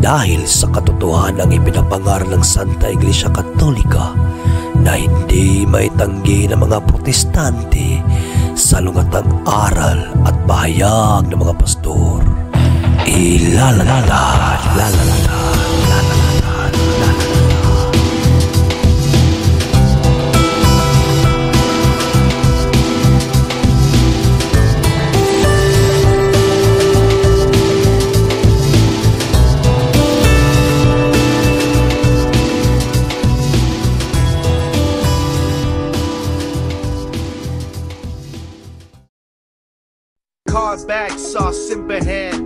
dahil sa katotohanan ng ipinapangaral ng Santa Iglesia Katolika na hindi maitanggi ng mga protestante sa lungatang aral at bahayag ng mga pastor. Ilalala, lalala, saw simple hand.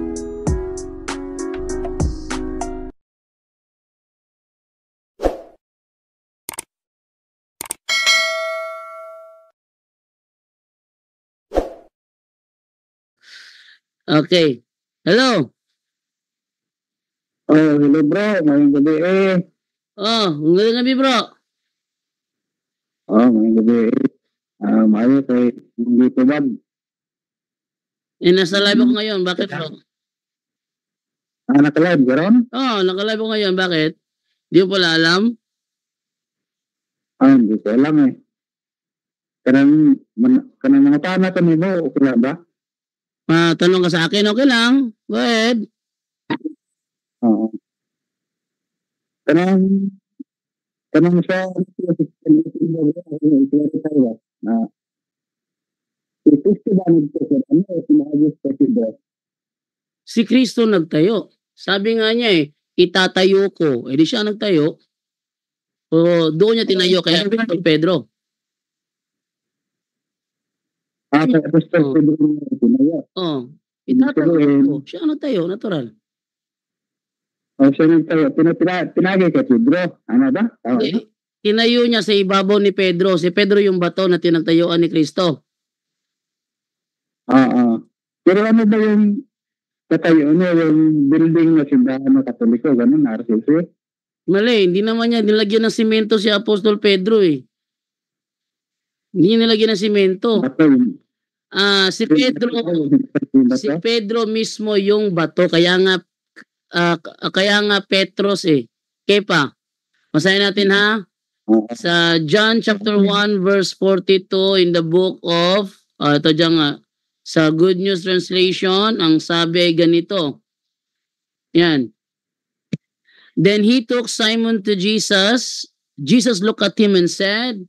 Okay. Hello. Oh, hello bro. Ngayong gabi eh. Oh, ngayong gabi bro. Oh, ngayong gabi eh. Ah, maayo kay hindi ko ba? Eh, nasa live ako ngayon. Bakit bro? Ah, naka-live garon? Oh, naka-live ako ngayon. Bakit? Di mo pala alam? Ah, hindi ko alam eh. Kanang, man, kanang mga tana ka mo, okay lang ba? Ah, tanong ka sa akin, okay lang. Go ahead. Oo. Kanang, kanang sa, na, ito si ba nagpapit, ano, sinagos sa tiba. Si Kristo nagtayo. Sabi nga niya eh, itatayo ko. Eh di siya nagtayo. So, doon niya tinayo kaya Pedro. Pedro. Ah, sa Apostol Oo. Pedro na tinaya. Oh, itatayo ko. Siya nagtayo, natural. O siya nagtayo, pinatira, tinagay kay Pedro. Ano ba? Tama ba? Eh, Tinayo niya sa ibabaw ni Pedro. Si Pedro yung bato na tinagtayuan ni Kristo. Oo. Pero ano ba yung katayo, ano, yung building na simbahan ng Katoliko, ganun, RCC? Mali, hindi naman niya nilagyan ng simento si Apostol Pedro eh. Hindi niya nilagyan ng simento. Bato. Ah, si Pedro, si? Pedro mismo yung bato kaya nga k- kaya nga Petros eh. Kepa. Basahin natin ha sa John chapter 1 verse 42 in the book of ah, ito diyan nga sa Good News Translation ang sabi ay ganito. Yan. Then he took Simon to Jesus. Jesus looked at him and said,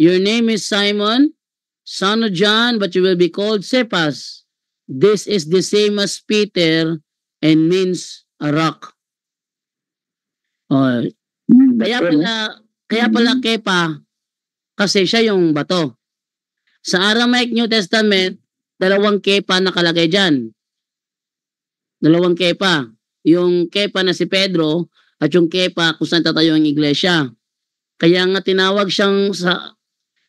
Your name is Simon, son of John, but you will be called Cephas. This is the same as Peter and means a rock. Oh, kaya pala, kaya pala Kepa, kasi siya yung bato. Sa Aramaic New Testament, dalawang Kepa nakalagay dyan. Dalawang Kepa. Yung Kepa na si Pedro at yung Kepa kung saan tatayo ang iglesia. Kaya nga tinawag siyang sa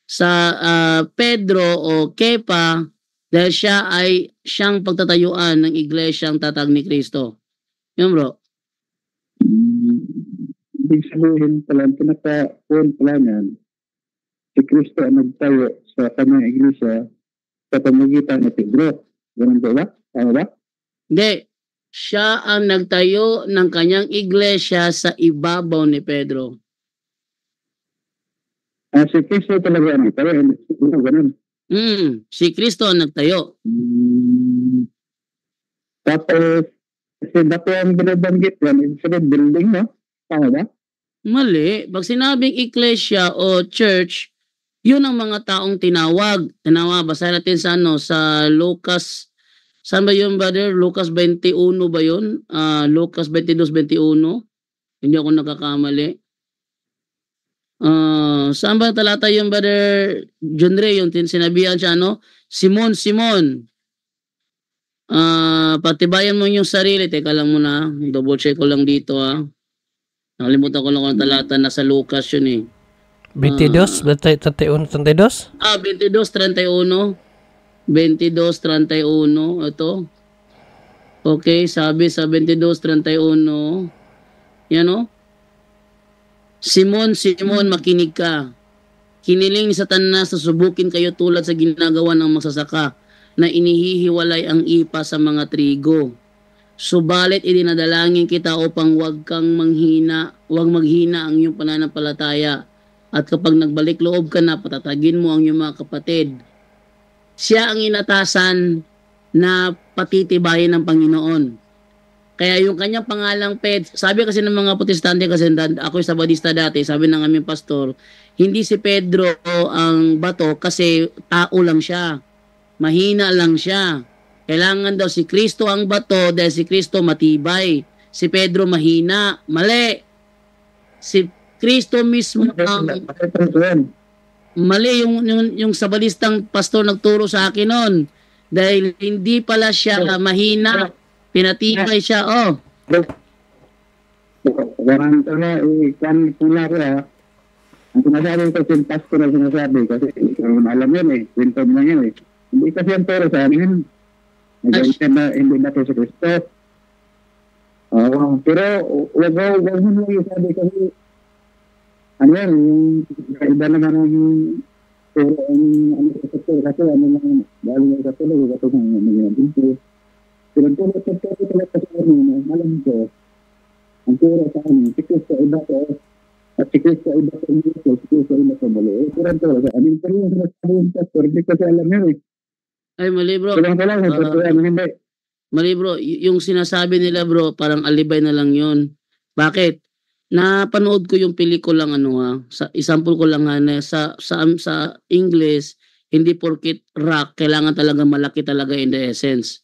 sa ah, Pedro o Kepa dahil siya ay siyang pagtatayuan ng iglesyang tatag ni Kristo. Yun bro. Ibig sabihin pala, ang pinaka-point pala niyan, si Kristo ang nagtayo sa kanyang iglesia sa pamagitan ni Pedro. Ganun ba? Tama ba? Hindi. Siya ang nagtayo ng kanyang iglesia sa ibabaw ni Pedro. Ah, si Kristo talaga ang nagtayo. Hindi si Pedro, ganun. Mm, si Kristo ang nagtayo. Hmm. Tapos, kasi dako ang binabanggit yan, ibig sabihin building, no? Tama ba? Mali. Pag sinabing iglesia o church, yun ang mga taong tinawag. Tinawag, basa natin sa ano, sa Lucas, saan ba yun brother? Lucas 21 ba yun? Ah, Lucas 22-21. Hindi ako nakakamali. Ah, saan ba talata yung brother Ray, yung sinabihan siya, ano? Simon, Simon. Ah, patibayan mo yung sarili. Teka lang muna. Double check ko lang dito, ah. Nakalimutan ko lang kung talata. Nasa Lucas yun, eh. 22, 31, 32. Ah, 22.31. 22.31. Ito. Okay, sabi sa 22.31. Yan o. Simon, Simon, makinig ka. Kiniling ni Satanas na subukin kayo tulad sa ginagawa ng magsasaka na inihihiwalay ang ipa sa mga trigo. Subalit idinadalangin kita upang huwag kang manghina, huwag maghina ang iyong pananampalataya. At kapag nagbalik loob ka na, patatagin mo ang iyong mga kapatid. Siya ang inatasan na patitibayin ng Panginoon. Kaya yung kanyang pangalang Ped, sabi kasi ng mga protestante kasi ako sa Badista dati, sabi ng aming pastor, hindi si Pedro ang bato kasi tao lang siya. Mahina lang siya. Kailangan daw si Kristo ang bato dahil si Kristo matibay. Si Pedro mahina. Mali. Si Kristo mismo ang mali yung, yung, yung sabalistang pastor nagturo sa akin noon. Dahil hindi pala siya mahina. Pinatibay siya. Oh, Parang ito na, ikan pula ko ha. Ang sinasabi ko yung pastor na sinasabi kasi na alam yun eh. Kwento mo lang yun eh. Hindi kasi ang turo sa amin. Nag-iintan na hindi na to sa Kristo. Oo. pero wag mo, wag mo nang isabi kasi ano yan, yung iba naman ang pero ang ano sa Kristo kasi ano lang, dahil yung katulog, katulog ng mga mga dito. Pero tulad sa turo talaga sa ano, alam ko, ang turo sa amin, si Kristo iba ko, at si Kristo iba sa inyo, si Kristo iba sa mali. Eh, pero ang turo sa amin, pero yung sinasabi yung pastor, hindi kasi alam yun eh. ay mali bro. Kulang ko lang, sa Ah. totoo yan, hindi. Mali bro, Y- yung sinasabi nila bro, parang alibay na lang yun. Bakit? Napanood ko yung pelikulang ano ha, sa example ko lang ha, na sa, sa, sa English, hindi porkit rock, kailangan talaga malaki talaga in the essence.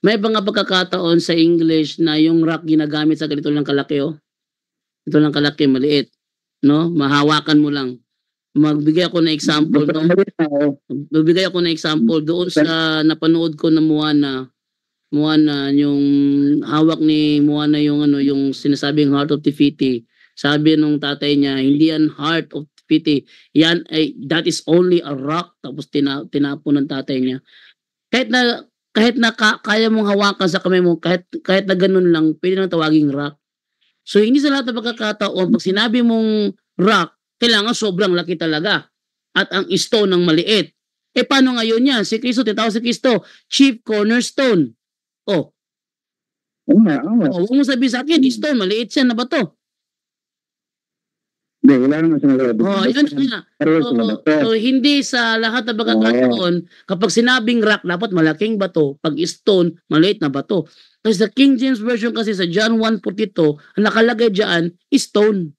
May mga pagkakataon sa English na yung rock ginagamit sa ganito lang kalaki oh. Ito lang kalaki, maliit. No? Mahawakan mo lang. Magbigay ako ng example. No? Ako. Bibigay ako ng example doon sa napanood ko na Moana. Moana, yung hawak ni Moana yung ano, yung sinasabing heart of Tifiti. Sabi nung tatay niya, hindi yan heart of Tifiti. Yan ay that is only a rock. Tapos tina, tinapon ng tatay niya. Kahit na kahit na ka, kaya mong hawakan sa kamay mo, kahit kahit na ganun lang, pwede nang tawaging rock. So hindi sa lahat ng pagkakataon, pag sinabi mong rock, kailangan sobrang laki talaga. At ang stone ng maliit. Eh paano ngayon yan? Si Kristo, tinatawag si Kristo, chief cornerstone. Oh, Oo nga, oo nga. oh huwag mo sabihin sa akin, stone, maliit siya na ba to? Hindi, wala naman sinasabi. Oh, yun nga. So, sila bato. so, hindi sa lahat ng pagkakataon, kapag sinabing rock, dapat malaking bato. Pag stone, maliit na bato. Kasi sa King James Version kasi sa John 1.42, ang nakalagay dyan, stone.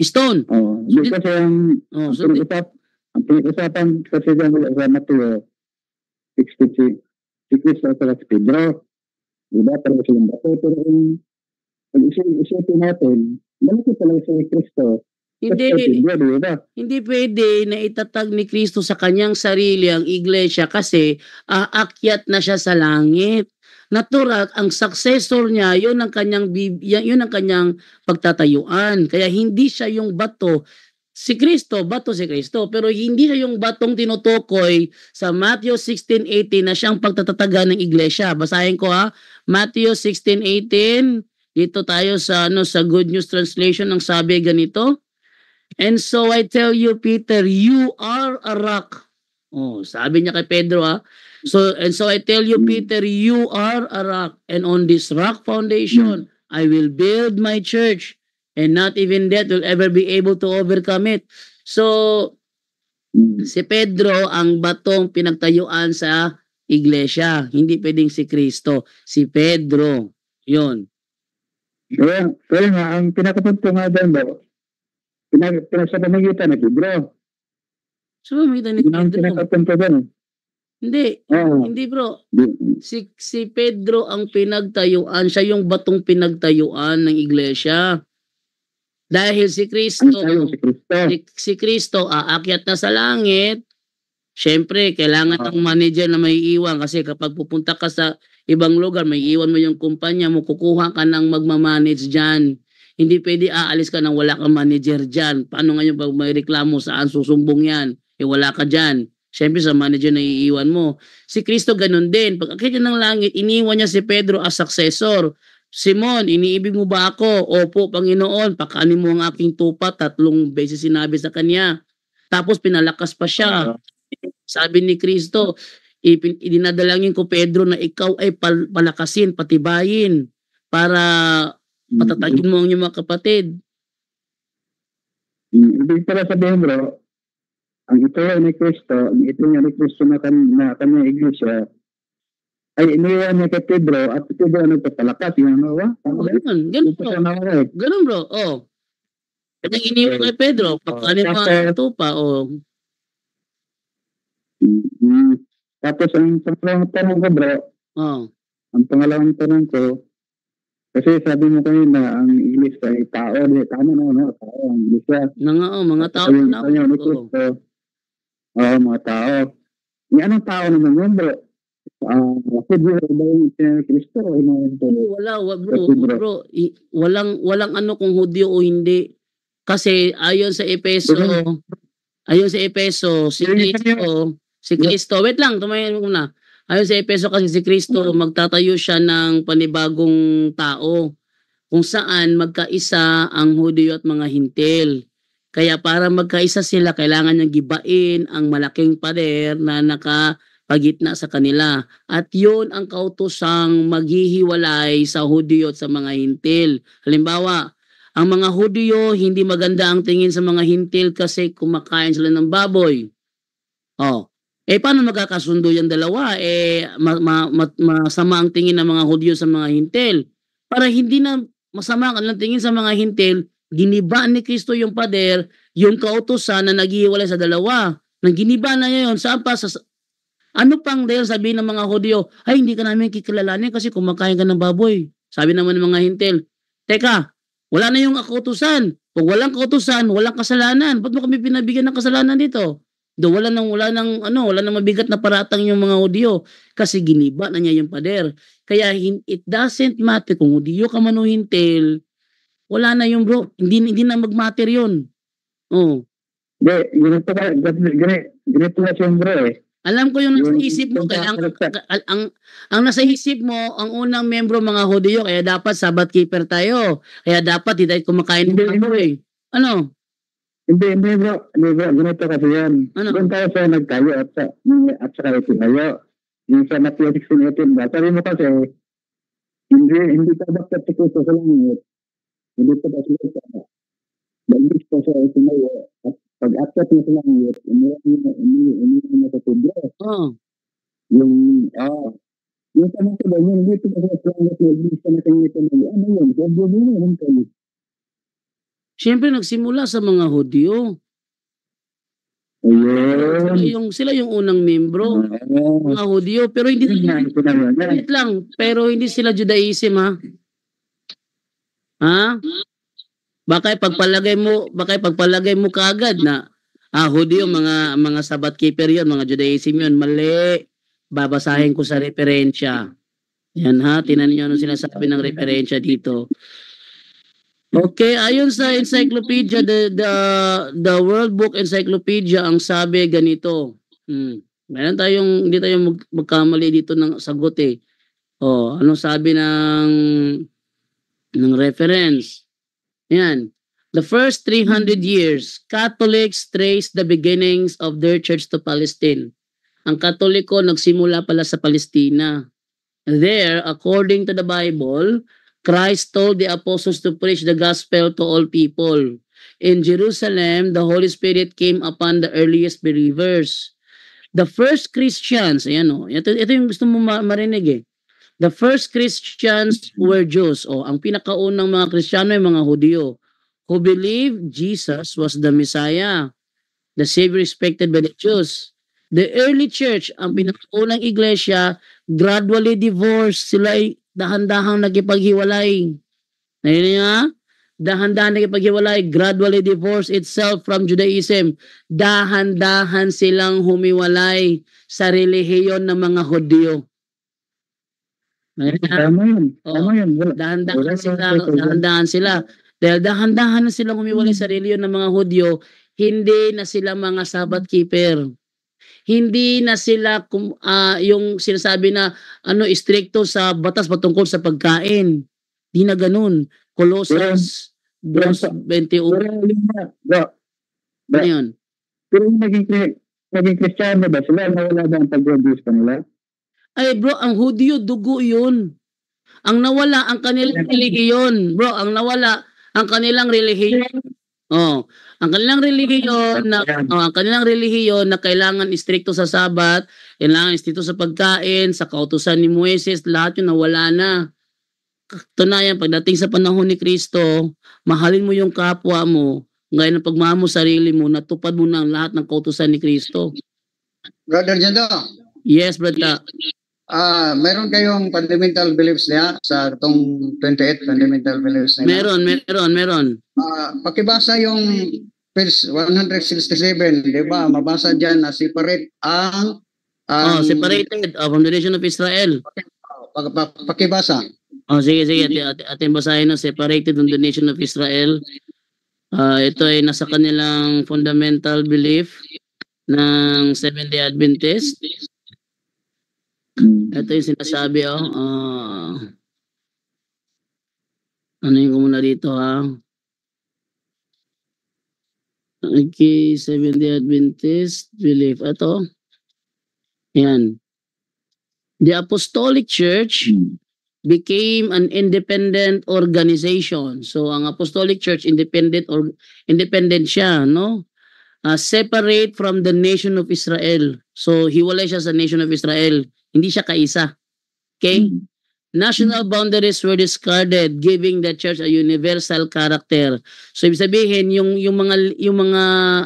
Stone. Oo. Hindi kasi ang Oh, so, ang pinag-usapan kasi dyan sa Mateo 60, si, Kristo at si Pedro. Diba? Pero silang bato. Pero yung pag isipin natin, malaki talaga si Kristo. hindi? Hindi pwede na itatag ni Kristo sa kanyang sarili ang iglesia kasi aakyat na siya sa langit. Natural, ang successor niya, yun ang kanyang, yun ang kanyang pagtatayuan. Kaya hindi siya yung bato. Si Kristo, bato si Kristo. Pero hindi siya yung batong tinutukoy sa Matthew 16.18 na siyang pagtatataga ng iglesia. Basahin ko ha. Matthew 16.18. Dito tayo sa, ano, sa Good News Translation ang sabi ganito. And so I tell you, Peter, you are a rock. Oh, sabi niya kay Pedro ah. So and so I tell you, Peter, you are a rock, and on this rock foundation I will build my church, and not even death will ever be able to overcome it. So si Pedro ang batong pinagtayuan sa iglesia. Hindi pwedeng si Kristo, si Pedro. 'Yon. Kaya, kaya nga, ang pinakapunto nga dyan daw, pinag, pinasa pamagitan ni Pedro. May ni Yun ang Pedro. pinakapunto dyan. Hindi, Oo. hindi bro. Si si Pedro ang pinagtayuan, siya yung batong pinagtayuan ng iglesia. Dahil si Kristo, si Kristo. si, si Kristo aakyat na sa langit, syempre kailangan ng manager na may iwan kasi kapag pupunta ka sa ibang lugar, may iwan mo yung kumpanya mo, kukuha ka ng magmamanage dyan. Hindi pwede aalis ka nang wala kang manager dyan. Paano ngayon pag may reklamo saan susumbong yan? Eh wala ka dyan. Siyempre sa manager na iiwan mo. Si Kristo ganun din. Pag akit ng langit, iniwan niya si Pedro as successor. Simon, iniibig mo ba ako? Opo, Panginoon, pakanin mo ang aking tupa. Tatlong beses sinabi sa kanya. Tapos pinalakas pa siya. Sabi ni Kristo, idinadalangin ko Pedro na ikaw ay pal, palakasin, patibayin para patatagin mo ang iyong mga kapatid. Mm, Ibig pala sabihin bro, ang ito ni Kristo, ang ito niya ni Kristo na, kan, na kanyang iglesia, ay iniwan niya kay Pedro at si Pedro ang nagpapalakas. Yung ano ba? Ba? Ganun, ganun Ito bro. Ganun bro, oh. At ang iniwan kay Pedro, pagkanin mo Tapos- ang tupa, oh. Mm. Tapos ang pangalawang tanong ko bro, Oh, ang pangalawang tanong ko, kasi sabi mo kanina, ang iglesia ay tao, di tama na, no? Tao, ang iglesia. mga, oh, mga tao na. ayun, ni Oh. Mga tao. Yung anong tao naman yun, bro? Ah, kasi bro, Kristo o? Oo, wala, wa, bro, Kasi, bro. i- walang walang ano kung Hudyo o hindi. Kasi ayon sa Epeso, ayon sa Epeso, si Kristo, si Kristo, wait lang, tumayin mo na. Ayon sa Epeso kasi si Kristo, magtatayo siya ng panibagong tao kung saan magkaisa ang Hudyo at mga Hintil. Kaya para magkaisa sila, kailangan niyang gibain ang malaking pader na nakapagitna sa kanila. At yun ang kautosang maghihiwalay sa Hudyo at sa mga Hintil. Halimbawa, ang mga Hudyo, hindi maganda ang tingin sa mga Hintil kasi kumakain sila ng baboy. Oh. Eh, paano magkakasundo yung dalawa? Eh, ma- ma- ma- masama ang tingin ng mga Hudyo sa mga Hintil. Para hindi na masama ang tingin sa mga Hintil, giniba ni Kristo yung pader, yung kautosan na naghihiwalay sa dalawa. Nang giniba na niya yun, saan pa? Sa, ano pang dahil sabihin ng mga Hudyo, ay hindi ka namin kikilalanin kasi kumakain ka ng baboy. Sabi naman ng mga Hintil, Teka, wala na yung kautusan. Pag walang kautusan, walang kasalanan. Ba't mo kami pinabigyan ng kasalanan dito? Do wala nang wala nang ano, wala nang mabigat na paratang yung mga Hudyo kasi giniba na niya yung pader. Kaya it doesn't matter kung Hudyo ka man o Hintil, wala na yung bro. Hindi hindi na mag-matter yun. Oh. Hindi, ganito ka, ganito, ganito na siya bro eh. Alam ko yung nasa isip mo kaya ang, ang, ang ang nasa isip mo ang unang membro mga Hudyo kaya dapat Sabbath keeper tayo. Kaya dapat hindi tayo kumakain ng baboy. Ano? Hindi, hindi bro, hindi bro, ganito kasi yan. Ano? Doon tayo sa nagtayo at sa, at saka itinayo. Yung sa Matthew 16, 18 ba? Sabi mo kasi, hindi, hindi ka dapat sa Kristo sa langit. Hindi ka dapat sa langit. Dahil sa. At pag akyat mo sa langit, umiyak mo, umiyak mo sa tubig. Oh. Yung, ah, yung tanong ko ba, yung dito sa langit, yung gusto na kayo itinayo. Ano yun? Kaya mo yun, kayo. Siyempre nagsimula sa mga Hudyo. Sila Ayun. yung sila yung unang membro, Oo. mga Hudyo, pero hindi ito na. Wait lang, pero hindi sila Judaism ha. Ha? Baka pagpalagay mo, baka pagpalagay mo kaagad na ah Hudyo mga mga Sabbath keeper 'yon, mga Judaism 'yon, mali. Babasahin ko sa referensya. Yan ha, tinan niyo ano sinasabi ng referensya dito. Okay, ayon sa encyclopedia, the, the, the World Book Encyclopedia, ang sabi ganito. Hmm. Meron tayong, hindi tayo mag, magkamali dito ng sagot eh. Oh, anong sabi ng ng reference? Yan. The first 300 years, Catholics trace the beginnings of their church to Palestine. Ang Katoliko nagsimula pala sa Palestina. There, according to the Bible, Christ told the apostles to preach the gospel to all people. In Jerusalem, the Holy Spirit came upon the earliest believers. The first Christians, ayan o, ito, ito yung gusto mo ma- marinig eh. The first Christians were Jews. O, ang pinakaunang mga Kristiyano ay mga Hudyo who believed Jesus was the Messiah, the Savior expected by the Jews. The early church, ang pinakaunang iglesia, gradually divorced. Sila ay dahan-dahang nagkipaghiwalay. Narinig nga? Dahan-dahan nagkipaghiwalay, gradually divorced itself from Judaism. Dahan-dahan silang humiwalay sa relihiyon ng mga Hudyo. Tama yun. Oo. Tama yun. Wala. dahan-dahan sila, dahan-dahan sila. Dahil dahan-dahan na silang humiwalay sa reliyon ng mga Hudyo, hindi na sila mga Sabbath keeper. Hindi na sila kum, ah, yung sinasabi na ano stricto sa batas patungkol sa pagkain. Di na ganun. Colossians Pero- 2.21. Pero yun na. Bro, Ano yun? pero yung naging, naging Kristiyano ba sila? Nawala ba ang pag-reduce kanila? Ay bro, ang Hudyo, dugo yun. Ang nawala, ang kanilang relihiyon. Bro, ang nawala, ang kanilang relihiyon. Oh, ang kanilang relihiyon na oh, ang kanilang relihiyon na kailangan istrikto sa Sabat, kailangan istrikto sa pagkain, sa kautusan ni Moises, lahat yun nawala na. Katunayan, pagdating sa panahon ni Kristo, mahalin mo yung kapwa mo, gaya ng pagmamahal mo sa sarili mo, natupad mo na ang lahat ng kautusan ni Kristo. Brother Jando, Yes, brother. Ah meron kayong fundamental beliefs niya sa itong 28 fundamental beliefs nila? Meron, meron, meron. Ah, pakibasa yung verse 167, di ba? Mabasa dyan na separate ang Oh, ang separated oh, from the nation of Israel. Pak- pak- pakibasa. Oh, sige, sige. Ati, ati, ating basahin na separated from the nation of Israel. Ah, ito ay nasa kanilang fundamental belief ng Seventh-day Adventist. Hmm. Ito yung sinasabi, oh. ah ano yung ko muna dito, ha? Okay, Seventh-day Adventist belief. Ito. Yan. The Apostolic Church Hmm. became an independent organization. So ang Apostolic Church independent or independent siya, no? Uh, separate from the nation of Israel. So hiwalay siya sa nation of Israel. Hindi siya kaisa. Okay? National boundaries were discarded, giving the church a universal character. So ibig sabihin yung yung mga yung mga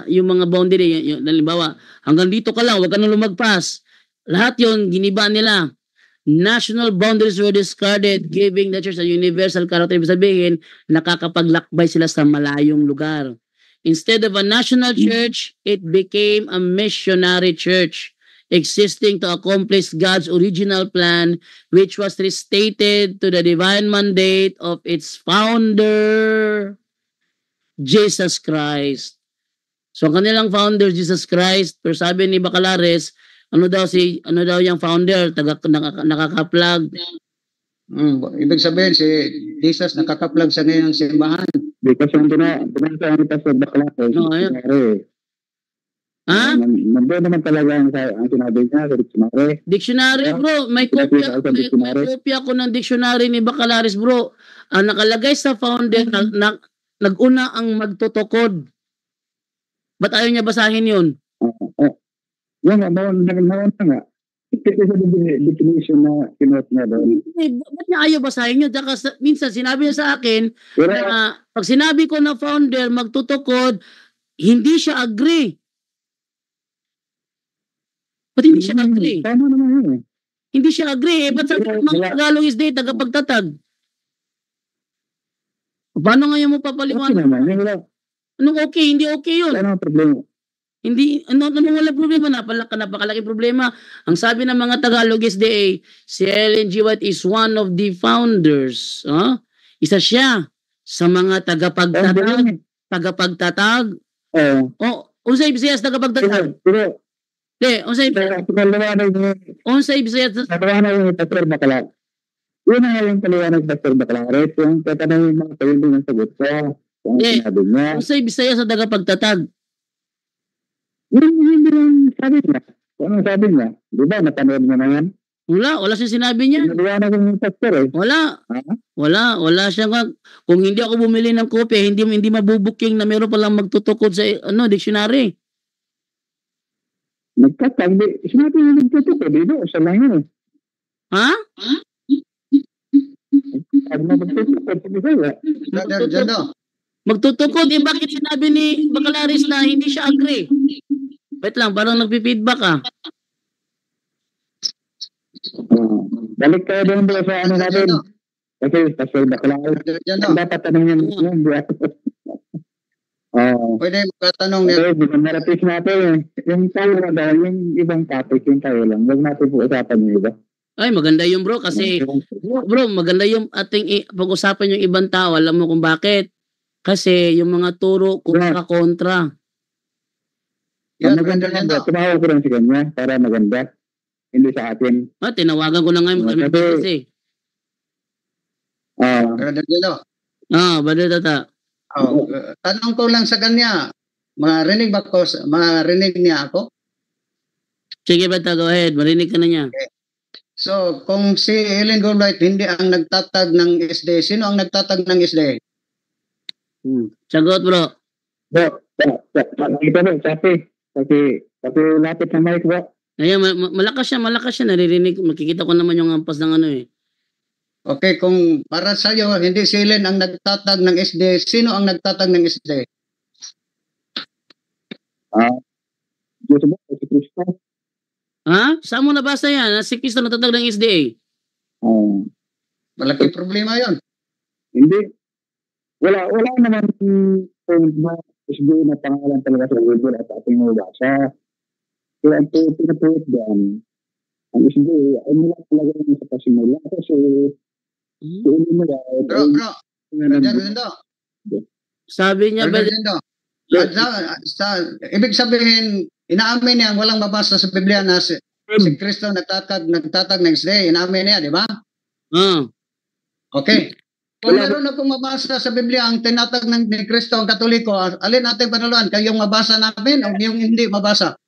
yung mga boundary, yung, yung, halimbawa, hanggang dito ka lang, wag ka nang lumagpas. Lahat yon giniba nila. National boundaries were discarded, giving the church a universal character. Ibig sabihin, nakakapaglakbay sila sa malayong lugar. Instead of a national church, it became a missionary church, existing to accomplish God's original plan, which was restated to the divine mandate of its founder, Jesus Christ. So ang kanilang founder, Jesus Christ, pero sabi ni Bacalares, ano daw si ano daw yung founder taga nakaka, nakaka-plug Mm, ibig sabihin si Jesus nakakaplag sa ngayong simbahan. Di kasi ang bina, binasa ni Pastor Bakla ko, No, ayun. Ha Nandun naman talaga ang, ang sinabi niya sa dictionary. dictionary bro may kopya may, may kopya ko ng dictionary ni Bacalares bro ang nakalagay sa founder na, na, nag-una ang magtutokod ba't ayaw niya basahin yun Oo. oo. Yan nga, na nga. Ito sa definition na kinuot niya doon. Ba- ba't niya ayaw basahin yun? Tsaka sa- minsan sinabi niya sa akin Pero, na pag sinabi ko na founder magtutukod, hindi siya agree. Ba't hindi siya agree? Tama naman yun eh. Hindi siya agree. Eh, ba't sabi mga. Tagalog is day, tagapagtatag? Paano ngayon mo Okay papaliwanag? naman. Yung wala, Anong okay? Hindi okay yun. namang problema. Hindi, ano, ano wala problema? Napalaka, napakalaki problema. Ang sabi ng mga Tagalog is day, si Ellen G. White is one of the founders. ah Isa siya sa mga Oh, tagapagtatag. eh. Tagapagtatag. Oo. O, unsay Bisayas tagapagtatag? Pero, De, unsay pero, pinaliwanag niya, unsay Bisayas Paliwanag yung Pastor Bakla. Yun ang yung paliwanag Pastor Bakla. Right? Yung tatanungin mga tayo din ang sagot ko. Kung Eh, sinabi niya. unsay Bisayas sa tagapagtatag? Yun, yun ang sabi niya. Anong sabi niya. Di ba? Napanood mo na yan? Wala, wala siya sinabi niya. Pinaliwanag yung Pastor eh. Wala. Ha? Wala, wala siya nga. Kung hindi ako bumili ng kopya, hindi hindi mabubuking na meron palang magtutukod sa ano, dictionary. Nagkatag. Di, sinabi niya nagtutok eh. Di ba? Isa lang yun eh. Ha? Sige sa'yo. Brother Jando, Magtutukod, eh bakit sinabi ni Bacalaris na hindi siya agree? Wait lang, parang nagpi-feedback ah. Uh, balik tayo doon sa ano natin. Kasi. Brother Jando, Dapat tanongin niya. Di Oo. pwede magkatanong niya. Okay, binaratis natin eh. Yung tayo na daw, yung ibang topic, yung tayo lang. Huwag natin po usapan yung iba. Ay, maganda yung bro kasi bro, maganda yung ating i- pag-usapan yung ibang tao. Alam mo kung bakit? Kasi yung mga turo kontra-kontra. Yan, Ang maganda nga, Jando. tumawag ko lang sa kanya para maganda. Hindi sa atin. Ah, tinawagan ko na ngayon kami kasi. Ah, Brother Jando, Ah, bado tata. Oh, uh, tanong ko lang sa kanya, marinig ba ko, marinig niya ako? Sige, bata, go ahead. Marinig ka na niya. So, kung si Ellen Goldlight hindi ang nagtatag ng SDA, sino ang nagtatag ng SDA? Hmm. Sagot, bro. Bro, ito bro, sabi, sabi, sabi lapit ng mic bro. Ayan, ma- ma- malakas siya, malakas siya. Naririnig, makikita ko naman yung ampas ng ano eh. Okay, kung para sa iyo hindi si Ellen ang nagtatag ng SDA, sino ang nagtatag ng SDA? Dito bro, si Kristo. Ha? Saan mo nabasa yan? Na Si Cristo natatag ng SDA. Ah, Malaki problema 'yon. hindi, wala, wala naman point na SBA na pangalan talaga sa Google at ating mabasa. Kaya ang pinapulit dyan, ang SBA, ay mula talaga sa pasimula. Kasi, Bro, bro, Brother Lindo, Sabi niya, ba, Lindo. Sa, sa, ibig sabihin, inaamin niya walang mabasa sa Biblia na si, si Kristo nagtatag, nagtatag ng SDA. Inaamin niya, di ba? ah, Okay. Kung meron akong mabasa sa Biblia ang tinatag ng ni Kristo ang Katoliko, alin natin panaluan? Kayong mabasa namin o yung hindi mabasa?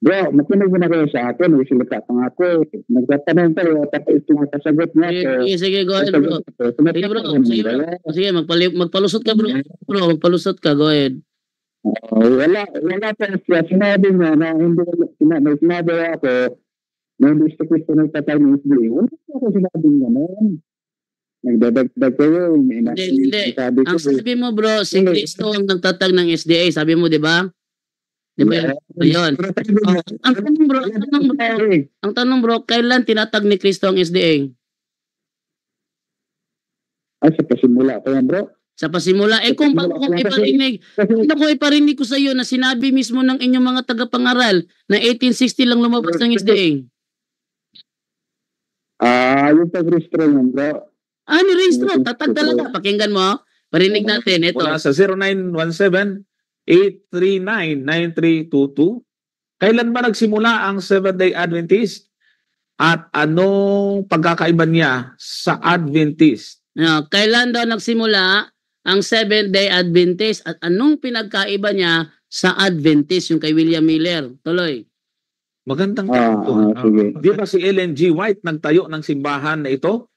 Bro, makinig mo na kayo sa akin, may silita pa nga ako. eh. Nagtatanong kayo, tapos tumasagot niya. sige, So, sige, sige, go ahead, bro. Sige, bro. Sige, bro. Sige, magpali, magpalusot ka, bro. Bro, magpalusot ka, go ahead. Oh, wala, wala pa siya. Sinabi niya na hindi, sina, may sinabi ako na hindi sa Kristo nagtatay ng SBA. Wala pa ako sinabi niya noon. Nagdadagdag kayo. Hindi, hindi. Ang sabi mo, bro, si Cristo ang nagtatag ng SDA. Sabi mo, di ba? Di ba yun? Oh, ang tanong, bro, ang tanong, bro, ang tanong, bro, kailan tinatag ni Cristo ang SDA? Ay, sa pasimula pa yan, bro. Sa pasimula, eh kung, kung iparinig, Kasi, Ano ko iparinig ko sa iyo na sinabi mismo ng inyong mga tagapangaral na 1860 lang lumabas ng SDA. ah, yung pag-restro yan, bro. Ah, nirehistro. Tatag talaga. Pakinggan mo. Parinig natin. Ito. Mula sa 0917-839-9322. Kailan ba nagsimula ang Seventh-day Adventist? At anong pagkakaiba niya sa Adventist? Ah, kailan daw nagsimula ang Seventh-day Adventist at anong pinagkaiba niya sa Adventist yung kay William Miller? Tuloy. Magandang Ah, tanong to. ah, sige. Di ba si Ellen G. White nagtayo ng simbahan na ito?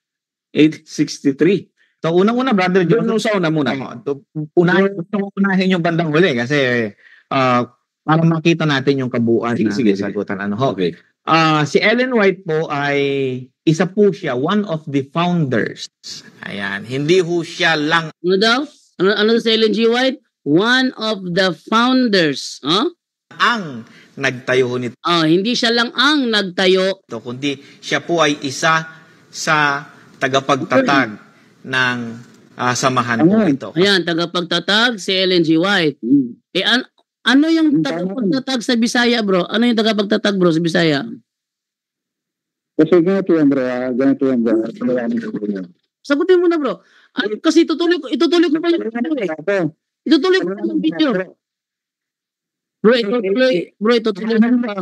863. So, unang-una, Brother John, nung sa una muna. To- unahin, gusto ko unahin yung bandang huli kasi ah, para makita natin yung kabuuan Sige, ng sige, sige. sagutan. Ano ho? Okay. Ah, si Ellen White po ay isa po siya, one of the founders. Ayan, hindi ho siya lang Ano daw? Ano, ano sa Ellen G. White? One of the founders. Huh? ang nagtayo ho nito, Oh, hindi siya lang ang nagtayo. kundi siya po ay isa sa tagapagtatag ng ah, samahan po Ayan. ito. Ayan, tagapagtatag si Ellen G. White. Hmm. Eh, an- ano yung Yung tagapagtatag sa Bisaya, bro? Ano yung tagapagtatag, bro, sa Bisaya? Kasi ganito yan, bro. ah, Ganito yan, bro. Ko. Sagutin mo na, bro. Ano, kasi itutuloy ko, itutuloy ko pa yung video eh. Itutuloy ko pa yung video. Bro, itutuloy, bro, itutuloy ko pa.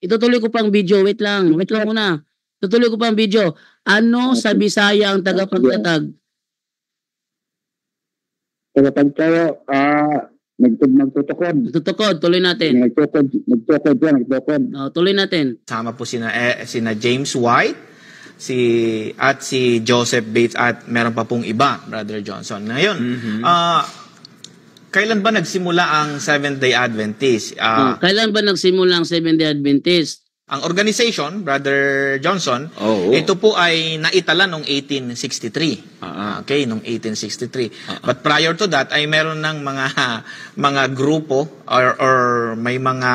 Itutuloy ko pa ang video. Wait lang, wait lang muna. Itutuloy ko pa ang video. Ano sa Bisaya ang tagapagtatag? Kapag kayo, ah, nagtug magtutukod. Tutukod, tuloy natin. Nagtukod, nagtukod yan, nagtukod. Oh, tuloy natin. Sama po sina, eh, sina James White, si at si Joseph Bates at meron pa pong iba, Brother Johnson. Ngayon, Mhm. ah, kailan ba nagsimula ang Seventh-day Adventist? Oh, Ah, kailan ba nagsimula ang Seventh-day Adventist? Ang organization, Brother Johnson, Oo. ito po ay naitala noong 1863. Ah, ah. Okay, noong 1863. Ah, ah. But prior to that ay meron ng mga mga grupo or or may mga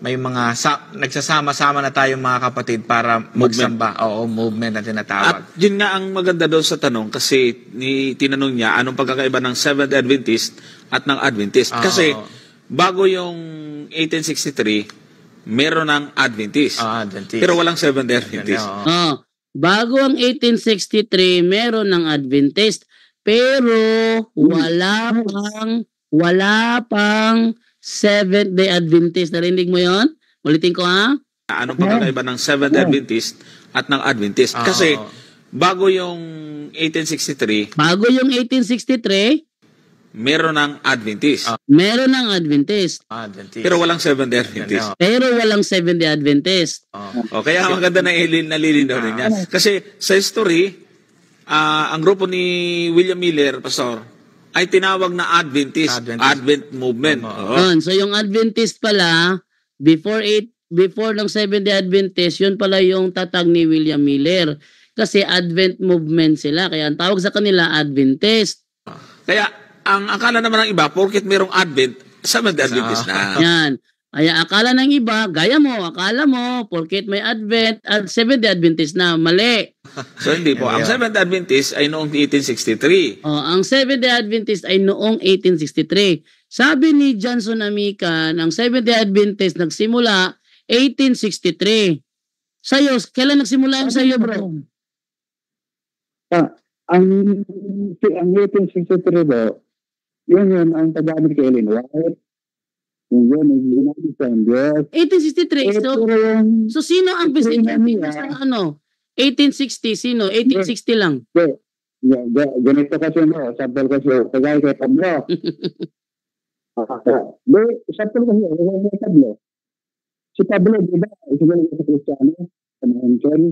may mga sa, nagsasama-sama na tayong mga kapatid para magsamba. Oo, movement na tinatawag. At yun nga ang maganda doon sa tanong kasi ni tinanong niya anong pagkakaiba ng Seventh Adventist at ng Adventist. Ah, Kasi bago yung 1863, meron ng Adventist. Ah, Adventist. Pero walang Seventh Adventist. Oo. Oh, bago ang 1863, meron ng Adventist. Pero wala pang wala pang Seventh-day Adventist. Narinig mo yon? Ulitin ko ha? Anong pagkakaiba ng Seventh Adventist at ng Adventist? Ah, Kasi bago yung 1863, Bago yung 1863, meron ng Adventist. Ah. Meron ng Adventist. Adventist. Pero walang Seventh-day Adventist. Pero walang Seventh-day Adventist. Oo. O, kaya maganda na ilin, nalilinaw rin niya. Kasi sa history, ah, ang grupo ni William Miller, Pastor, ay tinawag na Adventist, Adventist. Advent Movement. Oo. Yun. So yung Adventist pala, before eight, before ng Seventh-day Adventist, yun pala yung tatag ni William Miller. Kasi Advent movement sila. Kaya ang tawag sa kanila Adventist. Kaya, ang akala naman ng iba, porket merong Advent, Seventh-day Adventist na. Yan. Kaya akala ng iba, gaya mo, akala mo, porket may Advent, at Seventh-day Adventist na, mali. So hindi po. Ang Seventh-day Adventist ay noong 1863. O, ang Seventh-day Adventist ay noong 1863. Sabi ni Johnson Amican, ang Seventh-day Adventist nagsimula 1863. Sa'yo, kailan nagsimula yung sa'yo, bro? Ah, ang, ang 1863 daw, yun yun ang tagamit kay Ellen White. Yung yun, sa Diyos. 1863. Eh, So, so sino ang president ano, sa ano? 1860, sino? 1860 lang. ga- ganito kasi mo, sample kasi, kagaya kay Pablo. Ah, Di, sample kasi, kagaya kay Pablo. Si Pablo, di ba, isa sa Kristiyano, sa Mansion.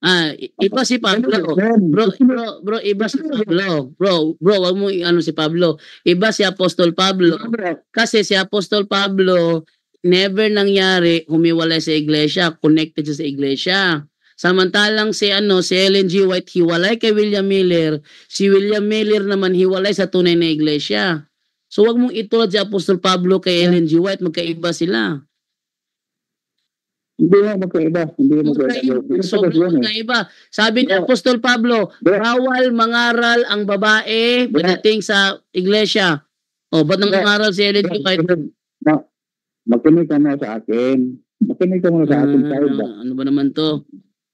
Ah, iba si Pablo. Ganun. Bro, bro, bro, iba si Pablo. Bro, bro, wag mo ano si Pablo. Iba si Apostol Pablo. Kasi si Apostol Pablo, never nangyari humiwalay sa iglesia, connected siya sa iglesia. Samantalang si ano, si Ellen G. White hiwalay kay William Miller, si William Miller naman hiwalay sa tunay na iglesia. So wag mong itulad si Apostol Pablo kay Ellen G. White, magkaiba sila. Hindi mo magkaiba. Hindi mo magkaiba. Sobrang eh. magkaiba. Sabi ni Yeah. Apostol Pablo, bawal mangaral ang babae pagdating sa iglesia. O, ba't nang mangaral si Ellen. White? Ma, makinig ka muna sa akin. Makinig ka muna sa akin Ah, ba? ano ba naman to?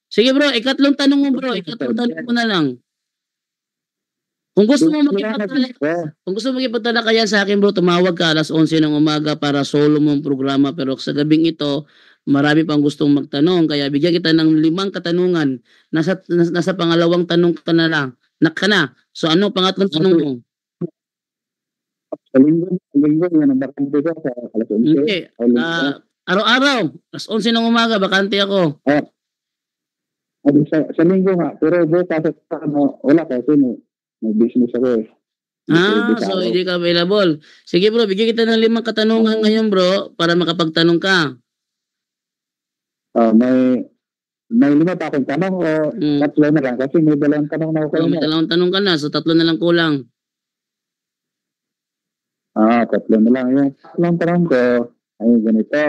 Sige bro, ikatlong tanong mo bro. Ikatlong tanong mo na lang. Kung gusto mo makipagtala, Oh, kung gusto mo makipagtalakayan sa akin bro, tumawag ka alas 11 ng umaga para solo mong programa. Pero sa gabing ito, marami pang gustong magtanong. Kaya bigyan kita ng limang katanungan. Nasa, nasa, nasa pangalawang tanong ka na lang. Nak ka na. So ano pangatlong tanong mo? sa linggo, sa linggo, yan ang bakante ko sa alas 11. Hindi. O, linggo. Ah, araw-araw. Alas 11 ng umaga, bakante ako. Sabi sa, sa linggo nga, pero bukas at ano, wala kasi may, may business ako eh. Ah, so hindi ka available. Sige bro, bigyan kita ng limang katanungan ngayon bro para makapagtanong ka. Ah, may may lima pa akong tanong o Mm. tatlo na lang kasi may dalawang tanong na ako may dalawang tanong ka na, so tatlo na lang kulang. Ah, tatlo na lang. Yung tatlong tanong ko ay ganito.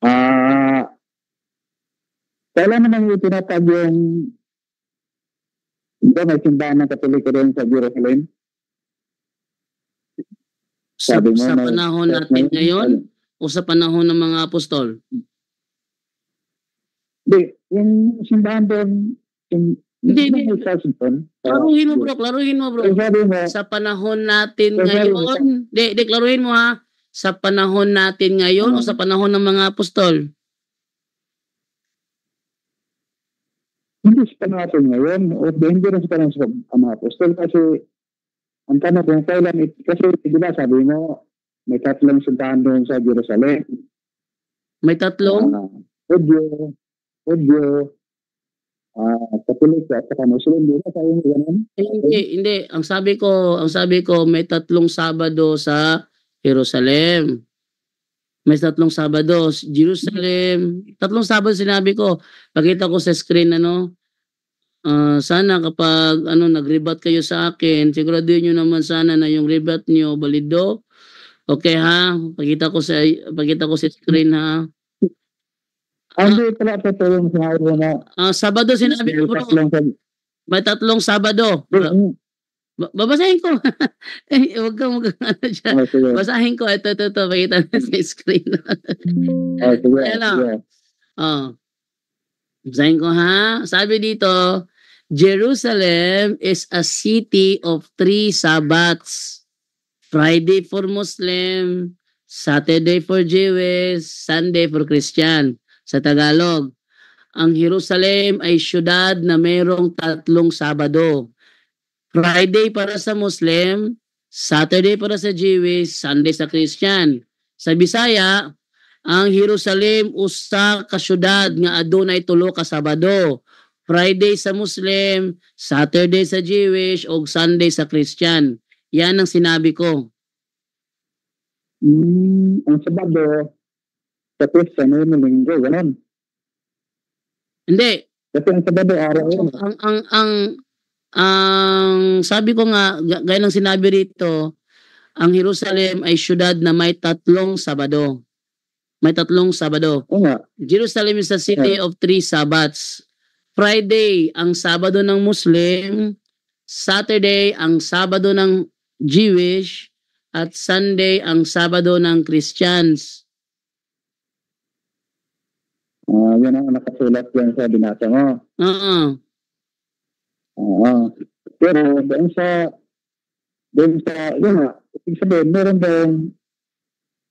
Ah, kailan naman yung tinatag yung ba may simbahan ng Katoliko rin sa Jerusalem? Sa, Sabi mo sa na- panahon natin ngayon o sa panahon ng mga apostol? Hindi, yung simbahan doon, yung, Hindi, hindi. Klaruhin mo bro, klaruhin mo bro. Sa panahon natin ngayon, di, di, klaruhin mo ha. Sa panahon natin ngayon o Hmm. sa panahon ng mga apostol? hindi sa panahon ngayon, o hindi rin sa panahon sa mga apostol kasi ang tanong kung kailan, kasi di ba sabi mo, may tatlong simbahan doon sa Jerusalem. May tatlong? Uh, Udyo, Udyo, ah Katolik at saka Muslim. Di ba sabi mo ganun? Hindi, hindi. Ang sabi ko, ang sabi ko may tatlong Sabado sa Jerusalem. May tatlong Sabado, Jerusalem. Tatlong Sabado sinabi ko. Pakita ko sa screen ano. Ah, sana kapag ano nag-rebut kayo sa akin, siguraduhin niyo naman sana na yung rebut niyo balido. Okay ha? Pakita ko sa pakita ko sa screen ha. Ah, hindi pala ito ito yung sinabi mo na Ah, Sabado sinabi ko bro. tatlong May tatlong Sabado. Mm, Ba- babasahin ko. eh, wag kang mag ano dyan. oh, sige. Basahin ko. Ito, ito, ito. Pakita na sa screen. Oh, sige. Ano? sige. oh. Basahin ko ha. Sabi dito, Jerusalem is a city of three Sabbats. Friday for Muslim, Saturday for Jewish, Sunday for Christian. Sa Tagalog, ang Jerusalem ay syudad na mayroong tatlong Sabado. Friday para sa Muslim, Saturday para sa Jewish, Sunday sa Christian. Sa Bisaya, ang Jerusalem usa ka syudad nga adunay tulo ka Sabado. Friday sa Muslim, Saturday sa Jewish, o Sunday sa Christian. Yan ang sinabi ko. Mm, ang Sabado, sa Christian, yun yung linggo, ganun. Hindi, Kasi ang Sabado, araw yun. ang ang ang ang sabi ko nga ga- gaya ng sinabi rito ang Jerusalem ay syudad na may tatlong Sabado. May tatlong Sabado. Oo nga. Jerusalem is a city of three Sabbats. Friday ang Sabado ng Muslim, Saturday ang Sabado ng Jewish, at Sunday ang Sabado ng Christians. Ah, yan ang nakasulat yan sa binasa mo. Oo. Oo. Pero doon sa doon sa yun nga, ibig sabihin, meron doon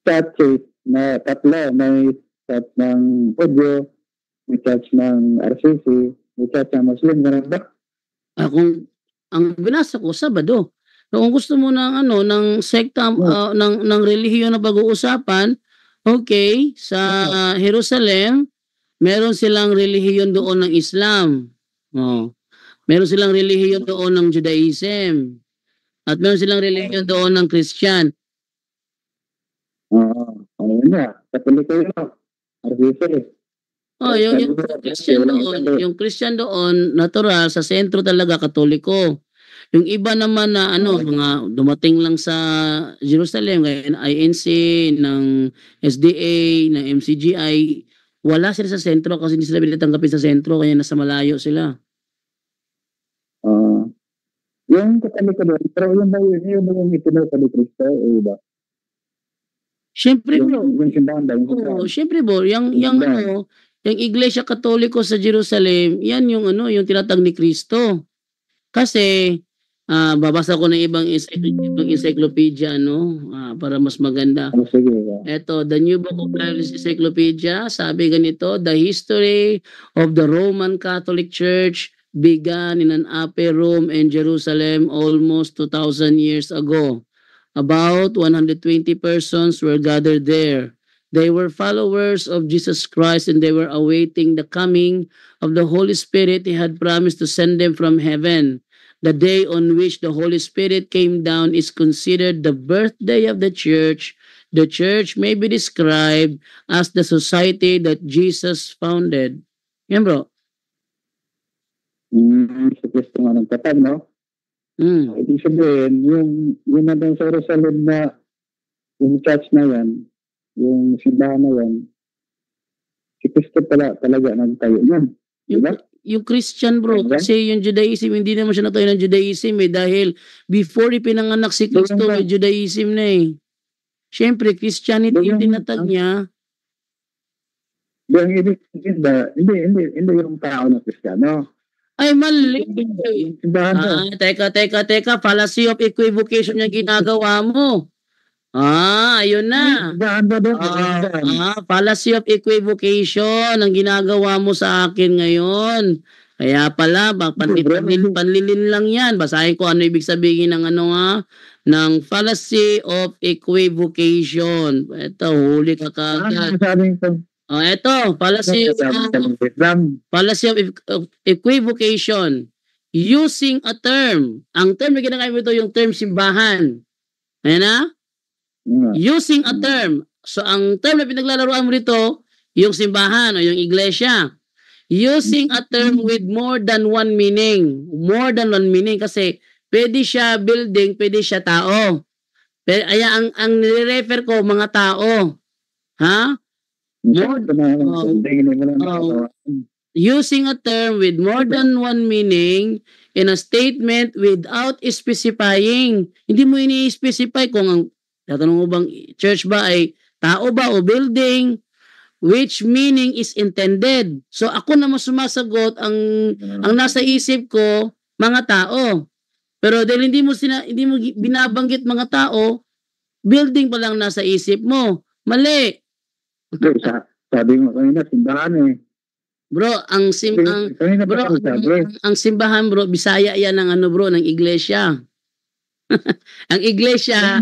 churches na tatlo, may church ng Udyo, may church ng RCC, may church ng Muslim, ganun ba? Ah, kung ang binasa ko Sabado. So, kung gusto mo ng ano ng sekta ah, ng ng relihiyon na pag-uusapan, okay, sa ah, Jerusalem, meron silang relihiyon doon ng Islam. Oh. Meron silang relihiyon doon ng Judaism. At meron silang relihiyon doon ng Christian. Oo. Uh, ayun nga, katoliko yun. RCC. Oh, yung, yung Christian doon, yung Christian doon, natural, sa sentro talaga, katoliko. Yung iba naman na ano, mga dumating lang sa Jerusalem, gaya ng INC, ng SDA, ng MCGI, wala sila sa sentro kasi hindi sila binatanggapin sa sentro, kaya nasa malayo sila. Ah, yung katoliko doon, pero yun ba yun, yun ba yung itinuro ni Cristo o iba? Siyempre Yung, bro, yung simbahan ba? Yung syempre bro, yung, yung Simbahan. ano, yung Iglesia Katoliko sa Jerusalem, yan yung ano, yung tinatag ni Kristo. Kasi, ah babasa ko ng ibang, encycl- ibang encyclopedia, ano, ah, para mas maganda. Sige. ah. Eto, the New Book of Irish Encyclopedia, sabi ganito, the history of the Roman Catholic Church began in an upper room in Jerusalem almost 2,000 years ago. About 120 persons were gathered there. They were followers of Jesus Christ and they were awaiting the coming of the Holy Spirit he had promised to send them from heaven. The day on which the Holy Spirit came down is considered the birthday of the church the church may be described as the society that Jesus founded. Yan bro. Mm, sa Cristo nga ng tatag, no? Mm. Ibig sabihin, yung, yung nandun sa Jerusalem na yung church na yan, yung simbahan na yan, si Cristo pala talaga nagtayo yan. Yung, Diba? Yung Christian bro, Diba? kasi yung Judaism, hindi naman siya natayo ng Judaism eh, dahil before ipinanganak si Kristo, may Judaism na eh. Siyempre, Christianity yung tinatag niya. Ang ibig sabihin ba, hindi, hindi, hindi yung tao na Kristiyano. Ay, mali. Yung. Ah, teka, teka, teka, fallacy of equivocation yung ginagawa mo. Ah, ayun na. Ah, ah, fallacy of equivocation ang ginagawa mo sa akin ngayon. Kaya pala, ba, panli, Bro, panlilin, panlilin lang yan. Basahin ko ano ibig sabihin ng ano nga, ng fallacy of equivocation. Ito, huli ka Ano kagad. masabing pag Oh, ito, fallacy of, fallacy of, of equivocation. Using a term. Ang term na ginagamit ito, yung term simbahan. Ayan na? Yeah. using a term. So, ang term na pinaglalaroan mo dito, yung simbahan o yung iglesia. Using a term with more than one meaning. More than one meaning kasi pwede siya building, pwede siya tao. Pero aya ang ang nire-refer ko mga tao. Ha? More than Oh. Using a term with more than one meaning in a statement without specifying. Hindi mo ini-specify kung ang tatanong mo bang church ba ay tao ba o building which meaning is intended. So ako naman sumasagot ang ang nasa isip ko mga tao. Pero dahil hindi mo sina, hindi mo gi- binabanggit mga tao, building pa lang nasa isip mo. Mali. Sa, sabi mo kanina, simbahan eh. Bro, ang sim ang bro, ako sabi. ang, ang simbahan bro, Bisaya yan ng ano bro, ng iglesia. ang iglesia,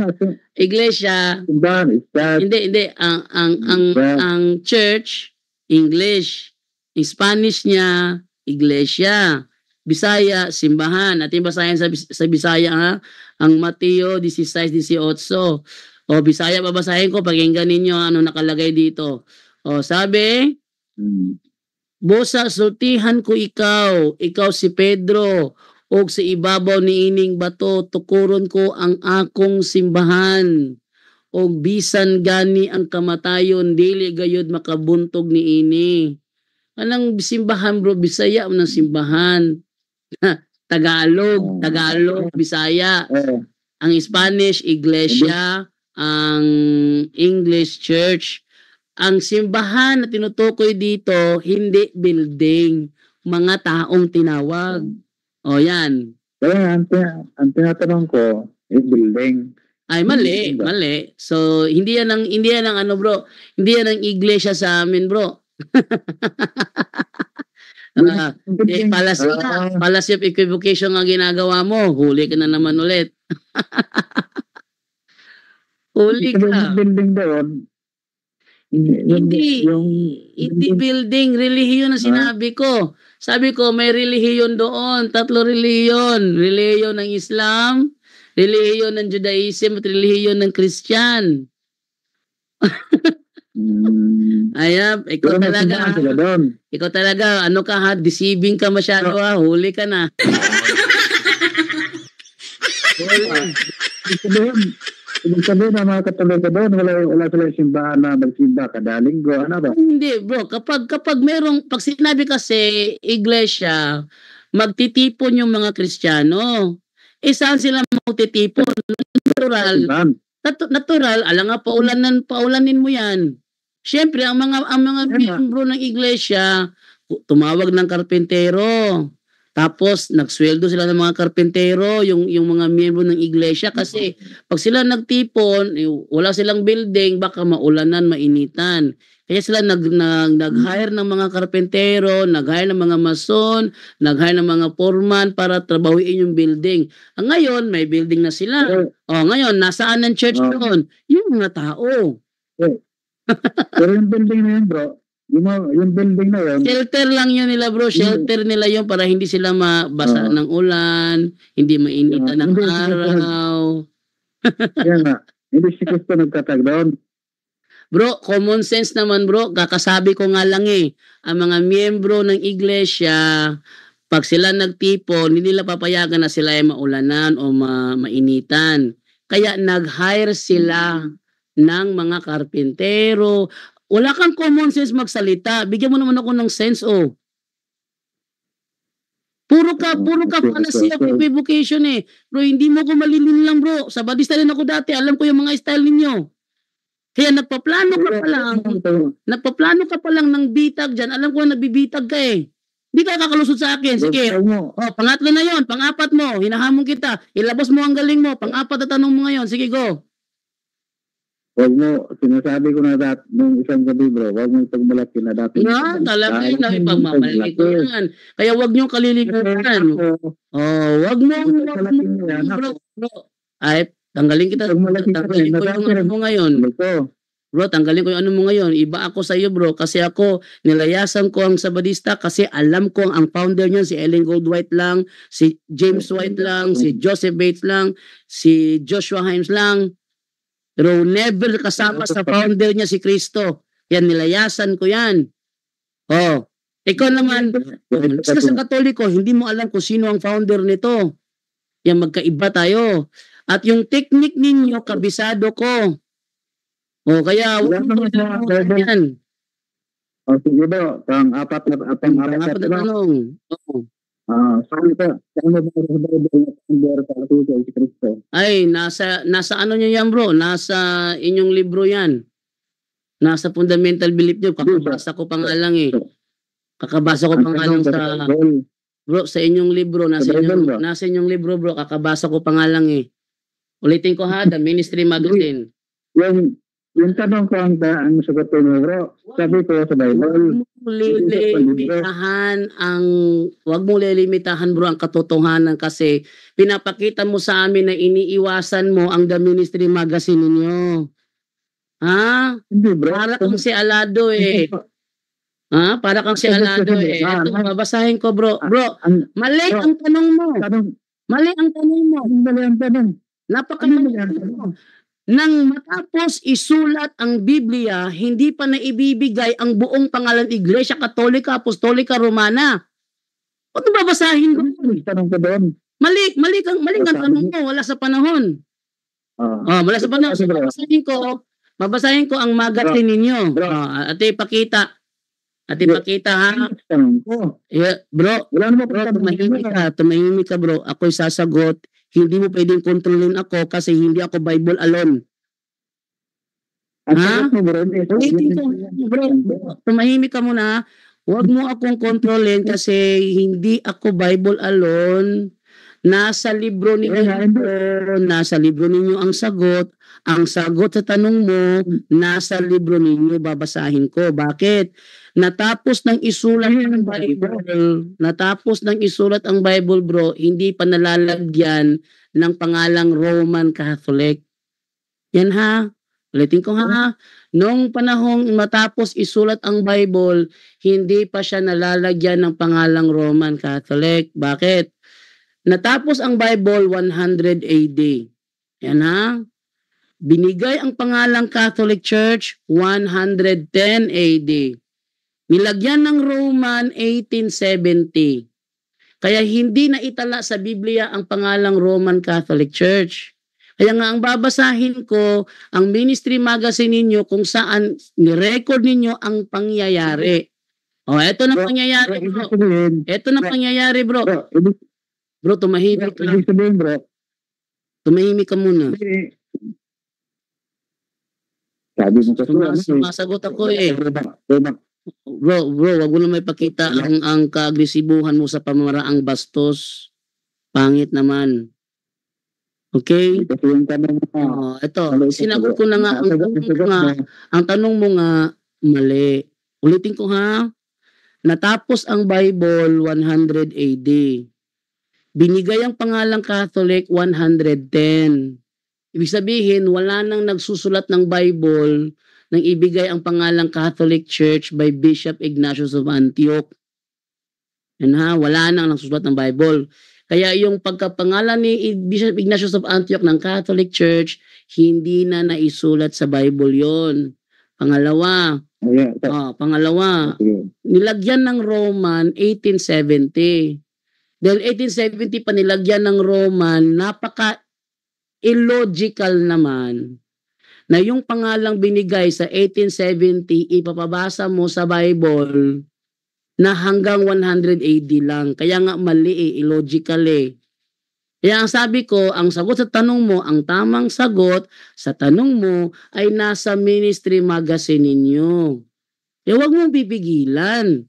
iglesia, Simbahan, hindi hindi ang ang ang ang church English. Ang Spanish niya iglesia. Bisaya simbahan. Ating basahin sa sa Bisaya ha. Ang Mateo 16:18. O Bisaya babasahin ko pakinggan ninyo ano nakalagay dito. O sabi, Hmm. Bosa sultihan ko ikaw, ikaw si Pedro, og sa ibabaw ni ining bato tukuron ko ang akong simbahan. Og bisan gani ang kamatayon dili gayud makabuntog ni ini. Anang simbahan bro, Bisaya ng simbahan. Tagalog, Tagalog, Bisaya. Eh, Ang Spanish, Iglesia. Ang English, Church. Ang simbahan na tinutukoy dito, hindi building. Mga taong tinawag. O yan. kaya ang, tina- ang tinatanong ko, is building. Ay mali, Simba. mali. So hindi yan ang hindi yan ang ano bro, hindi yan ang iglesia sa amin bro. Ah, eh, fallacy Ah. Fallacy of equivocation ang ginagawa mo. Huli ka na naman ulit. Huli Ibig sabihin ka. ng building doon, hindi, Hindi. yung, Hindi building, relihiyon na sinabi ko. Sabi ko, may relihiyon doon. Tatlo relihiyon. Relihiyon ng Islam, relihiyon ng Judaism, at relihiyon ng Christian. Hmm. Ayan, ikaw Pero talaga. Ikaw talaga, ano ka ha, deceiving ka masyado ha, huli ka na. Ibig sabihin, ng mga katoliko doon, wala, wala silang simbahan na magsimba kada linggo. Ano ba? Hindi bro, kapag, kapag merong, pag sinabi kasi iglesia, magtitipon yung mga Kristiyano. Eh saan sila magtitipon? Natural, nat- natural, alam nga paulanan, paulanin mo yan. Siyempre, ang mga, ang mga miyembro ng iglesia, tumawag ng karpentero. Tapos, nagsweldo sila ng mga karpentero, yung, yung mga miyembro ng iglesia. Kasi, pag sila nagtipon, eh, wala silang building, baka maulanan, mainitan. Kaya sila nag, nag, nag-hire ng mga karpentero, nag-hire ng mga mason, nag-hire ng mga foreman para trabahuin yung building. Ang ngayon, may building na sila. Pero, Oh, ngayon, nasaan ang church Oh. doon? Yung mga tao. pero yung building na yun, bro, yung, mga- yung building na yun, Shelter lang yun nila bro. Shelter nila yun para hindi sila mabasa Oo. ng ulan, hindi mainitan Oo. ng araw. yan nga, hindi si Kristo nagtatag doon. Bro, common sense naman bro. Kakasabi ko nga lang eh. Ang mga miyembro ng iglesia, pag sila nagtipon, hindi nila papayagan na sila ay maulanan o ma- mainitan. Kaya nag-hire sila ng mga karpintero. Wala kang common sense magsalita. Bigyan mo naman ako ng sense, oh. Puro ka, puro ka okay, of okay. equivocation eh. Bro, hindi mo ko malilin lang bro. Sabadista rin ako dati. Alam ko yung mga style ninyo. Kaya nagpaplano ka pa lang. Nagpaplano ka pa lang ng bitag dyan. Alam ko na nagbibitag ka eh. Hindi ka kakalusot sa akin. Sige. Oh, pangatlo na yon, pangapat mo, hinahamon kita. Ilabas mo ang galing mo. Pangapat na tanong mo ngayon. Sige, go. Huwag mo, sinasabi ko na dat, nung isang gabi bro, huwag mo ipagmalaki na dati. Na, talaga yun. Ay, pagmamalaki ko yan. Kaya wag niyo kalilimutan. Oh, wag mo. Wag mo. Bro, bro. Ay, tanggalin kita. Tanggalin ko yung ano mo ngayon. Bro, tanggalin ko yung ano mo ngayon. Iba ako sa iyo, bro. Kasi ako, nilayasan ko ang Sabadista kasi alam ko ang founder niyan si Ellen Goldwhite lang, si James White lang, si Joseph Bates lang, si Joshua Himes lang. Pero never kasama sa founder niya si Kristo. Yan, nilayasan ko yan. Oh, ikaw naman, sa katoliko, hindi mo alam kung sino ang founder nito. Yan, magkaiba tayo. At yung technique ninyo, kabisado ko. O, kaya, Wala naman Bible. yan. O sige bro, pang apat na, pang Ang apat na na, tanong. Oo. Ah, saan ka, saan mo ba sa Bible na founder sa Atusa si Kristo? Ay, nasa, nasa ano nyo yan bro? Nasa inyong libro yan. Nasa fundamental belief nyo. Kakabasa ko pa nga lang eh. Kakabasa ko pa nga lang sa, bro, sa inyong libro. Nasa inyong, nasa inyong libro bro. Kakabasa ko pa nga lang eh. Ulitin ko ha, The Ministry Magazine. Yung, yung tanong ko ang, ang sagot ko bro. Sabi ko sa Bible, lilimitahan ang wag mo lilimitahan bro ang katotohanan kasi pinapakita mo sa amin na iniiwasan mo ang The Ministry Magazine ninyo. Ha? hindi bro. Para kang si Alado eh. Ha? Para kang si Alado eh. Ito, babasahin ko bro. Bro, Ang mali Bro. ang tanong mo. Mali ang tanong mo. mali ang tanong. Napakali ang tanong mo. Nang matapos isulat ang Biblia, hindi pa naibibigay ang buong pangalan Iglesia Katolika, Apostolika, Romana. Ano babasahin ko? Tanong ko doon. Mali, mali kang, mali kang tanong mo. Wala sa panahon. Ah, Oh, wala sa panahon. So, babasahin ko, babasahin ko ang magazine ninyo. Oh, at ipakita. At Bro. ipakita ha. Yeah, bro, bro, tumahimik ka. Tumahimik ka bro. Ako'y sasagot. Hindi mo pwedeng kontrolin ako kasi hindi ako Bible alone. Ha? tumahimik ka muna. Huwag mo akong kontrolin kasi hindi ako Bible alone. Nasa libro ninyo, nasa libro ninyo ang sagot. Ang sagot sa tanong mo, nasa libro ninyo babasahin ko. Bakit? Natapos ng isulat ang Bible, natapos ng isulat ang Bible bro, hindi pa nalalagyan ng pangalang Roman Catholic. Yan ha. Ulitin ko ha. Noong panahong matapos isulat ang Bible, hindi pa siya nalalagyan ng pangalang Roman Catholic. Bakit? Natapos ang Bible 100 AD. Yan ha. Binigay ang pangalang Catholic Church 110 AD. Nilagyan ng Roman 1870. Kaya hindi na itala sa Biblia ang pangalang Roman Catholic Church. Kaya nga ang babasahin ko, ang ministry magazine ninyo kung saan ni-record ninyo ang pangyayari. O, eto na Bro, pangyayari, Bro, Eto na pangyayari, bro. bro, tumahimik ka. bro, Tumahimik ka muna. sabi mo kasi, Suma- ano eh, sumasagot ako eh. Bro, bro, wag mo na may pakita ang, ang kaagresibuhan mo sa pamamaraang bastos. Pangit naman. Okay? Kasi yung tanong mo Oh, ito, sinagot ko na nga ang tanong mo nga, ang tanong mo nga mali. Ulitin ko ha. Natapos ang Bible 100 AD. Binigay ang pangalang Catholic 110. Ibig sabihin, wala nang nagsusulat ng Bible nang ibigay ang pangalang Catholic Church by Bishop Ignatius of Antioch. Yan ha, wala nang nagsusulat ng Bible. Kaya yung pagkapangalan ni Bishop Ignatius of Antioch ng Catholic Church, hindi na naisulat sa Bible yon. Pangalawa, ayan, ito. ah, pangalawa, nilagyan ng Roman 1870. Dahil 1870 pa nilagyan ng Roman, napaka illogical naman na yung pangalang binigay sa 1870 ipapabasa mo sa Bible na hanggang 100 AD lang. Kaya nga mali eh, illogical eh. Kaya ang sabi ko, ang sagot sa tanong mo, ang tamang sagot sa tanong mo ay nasa ministry magazine ninyo. Kaya huwag mong pipigilan.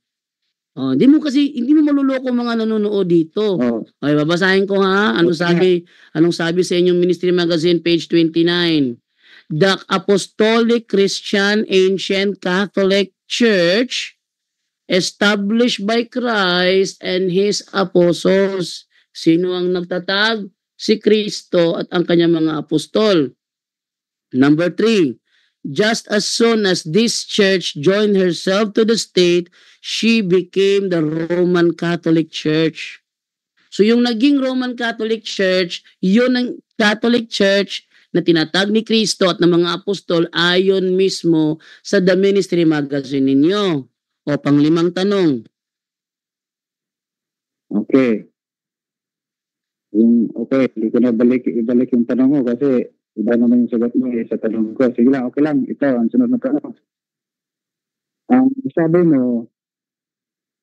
Oh, hindi mo kasi hindi mo maluloko mga nanonood dito. Oh, Okay, babasahin ko ha. Ano sabi? Anong sabi sa inyong Ministry Magazine page 29? The Apostolic Christian Ancient Catholic Church established by Christ and His apostles. Sino ang nagtatag? Si Kristo at ang kanyang mga apostol. Number three, just as soon as this church joined herself to the state, she became the Roman Catholic Church. So yung naging Roman Catholic Church, yun ang Catholic Church na tinatag ni Kristo at ng mga apostol ayon mismo sa The Ministry Magazine ninyo. O panglimang tanong, okay. Yung, okay, hindi ko na balik, ibalik yung tanong mo kasi iba naman yung sagot mo eh, sa tanong ko. Sige lang, okay lang. Ito, ang sunod na tanong. Ang sabi mo,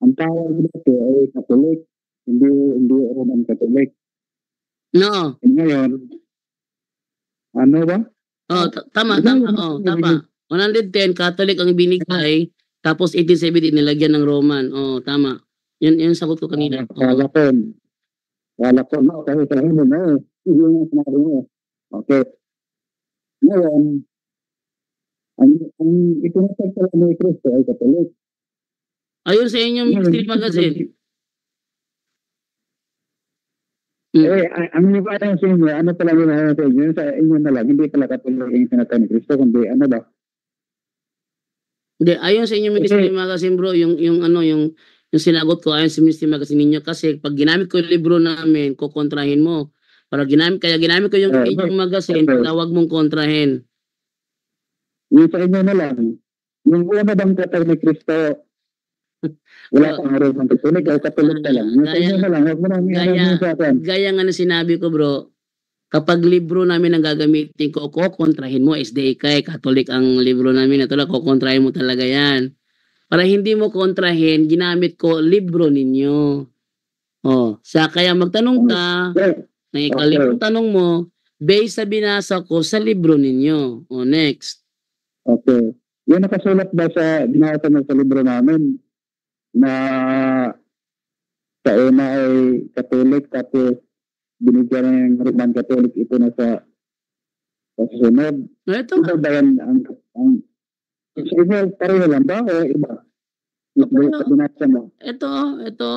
ang tawag dito ay Catholic, hindi hindi Roman Catholic. no, And ngayon, ano ba? oh, tama, tama, oh, tama. 110 Catholic ang binigay, tapos 1870 nilagyan ng Roman. Oh, tama. Yan, yan sagot ko kanina. Oh. Kala ko, kala ko, mo, no, hindi yung sinabi mo. Okay. Ngayon, Ang, ang itinatag pala ni Kristo ay Katolik. Ayun sa inyong ministry magazine. Mm. Eh, ang- ang iba sa inyo, ano pala yung ano sa inyo, sa inyo na lang, hindi pala Katolik yung itinatag ni Kristo, kundi ano ba? Hindi, ayon sa inyong ministry Okay. magazine bro, yung, yung ano, yung, yung sinagot ko ayon sa ministry magazine ninyo kasi pag ginamit ko yung libro namin, kukontrahin mo. Para ginamit, kaya ginamit ko yung Okay. inyong magazine, Okay. na huwag mong kontrahin. Yung sa inyo na lang, yung una bang katag ni Kristo, wala pang araw ng Katolik, ay Katolik ka lang. Inyo na lang, huwag mo nang Gaya- sa akin. Gaya nga na sinabi ko bro, kapag libro namin ang gagamitin ko, kukontrahin mo, SDA ka eh, Catholic ang libro namin, ito lang, kukontrahin mo talaga yan. Para hindi mo kontrahin, ginamit ko libro ninyo. Oh, sa kaya magtanong ka, Okay. na ikalimang tanong mo, based sa binasa ko sa libro ninyo. O next. Okay. Yan nakasulat ba sa binasa mo sa libro namin na sa una ay Katolik tapos binigyan ng Roman Catholic ito na sa sa susunod. Ito Ito ba yan ang, ang inyo pareho lang ba o iba? Mo. Ito, ito.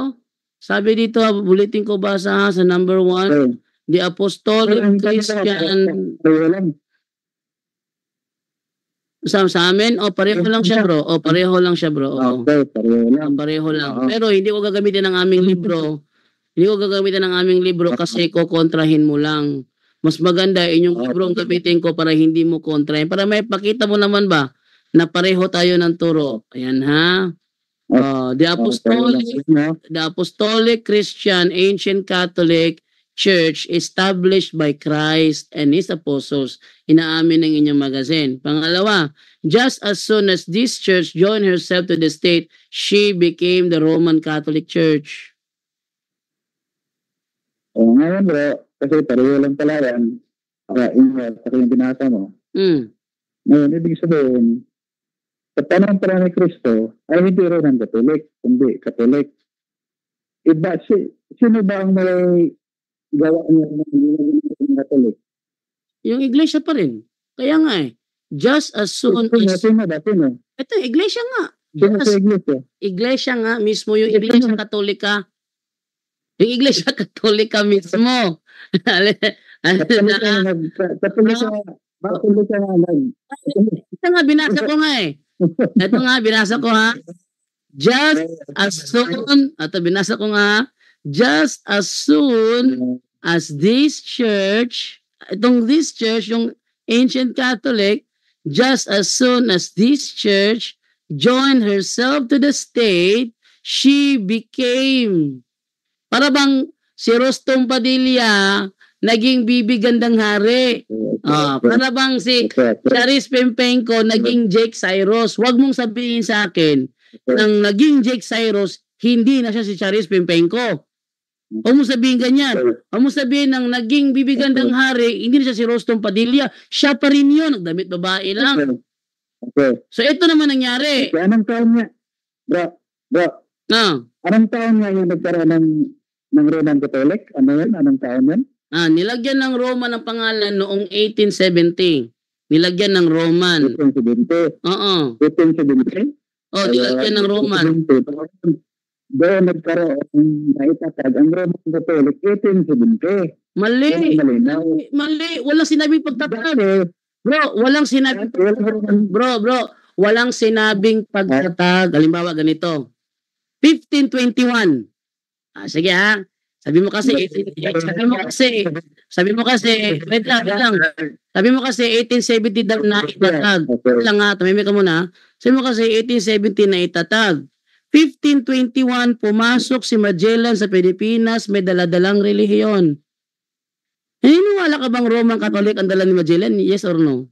Sabi dito, bulletin ko basa sa number one, Okay. the Apostolic Christian Pareho lang. Sa, sa amin, o pareho lang siya bro, o pareho lang siya bro. O, Okay, pareho lang. pareho lang. Oo. Pero hindi ko gagamitin ng aming libro. Hindi ko gagamitin ng aming libro kasi kukontrahin mo lang. Mas maganda inyong Okay. libro ang gamitin ko para hindi mo kontrahin. Para may pakita mo naman ba na pareho tayo ng turo. Ayan ha. Uh, the Apostolic the Apostolic Christian Ancient Catholic Church established by Christ and His apostles. Inaamin ng inyong magazine. Pangalawa, just as soon as this church joined herself to the state, she became the Roman Catholic Church. O ngayon bro, kasi pareho lang pala yan. Uh, inyo, sa yung binasa mo. Hmm. Ngayon, ibig sabihin, sa panahon pala ni Kristo, ay hindi rin ang Katolik, kundi Katolik. Iba, si, sino ba ang may gawa niya ng ng Katolik? Yung iglesia pa rin. Kaya nga eh. Just as soon Sino, as... sino ba? Sino? Ito, iglesia nga. Just, iglesia? iglesia nga mismo yung iglesia katolika. Yung iglesia katolika mismo. Katolik ka nag... Katolik ka Katolik ka nga nag... Ito nga, binasa ko nga eh. Ito nga, binasa ko ha. Just as soon, ito binasa ko nga, just as soon as this church, itong this church, yung ancient Catholic, just as soon as this church joined herself to the state, she became, para bang si Rostom Padilla, naging bibigandang hari. Ah, para bang si Charis Pempenko naging Jake Cyrus. Huwag mong sabihin sa akin nang naging Jake Cyrus, hindi na siya si Charis Pempenko. Huwag mong sabihin ganyan. Huwag mong sabihin nang naging bibigandang hari, hindi na siya si Rostom Padilla. Siya pa rin yun. Nagdamit babae lang. Okay. So ito naman nangyari. Kaya anong taon niya? Bro, bro, Ah, anong taon niya yung nagkaroon ng ng Roman Catholic? Ano yan? Anong taon yan? ah, nilagyan ng Roma ng pangalan noong 1870. Nilagyan ng Roman. 1870. Oo. 1870? Oh, nilagyan ng Roman. 1870. Doon nagkaroon naitatag ang Roman Catholic 1870. Mali. Malinaw. Mali. Mali. Walang sinabing pagtatag. Bro, walang naman- Bro, bro, walang sinabing pagtatag. Halimbawa, ganito. 1521. Ah, sige ha. Sabi mo kasi, 18, sabi mo kasi, sabi mo kasi, wait lang, wait lang. Sabi mo kasi 1870 daw na itatag. Wait lang ha, tumimik ka muna. Sabi mo kasi 1870 na itatag. 1521, pumasok si Magellan sa Pilipinas, may daladalang relihiyon. Naniniwala ka bang Roman Catholic ang dala ni Magellan? Yes or no?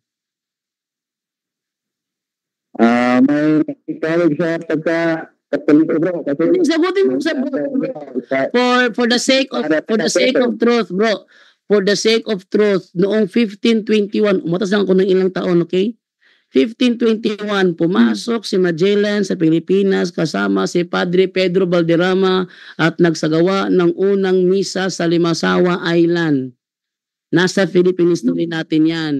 Ah, may ikalig sa pagka Katoliko bro. Kasi Sagutin mo sa for for the sake of for the sake of truth, bro. For the sake of truth, noong 1521, umatas lang ako ng ilang taon, okay? 1521, pumasok si Magellan sa Pilipinas kasama si Padre Pedro Valderrama at nagsagawa ng unang misa sa Limasawa Island. Nasa Philippine history natin yan.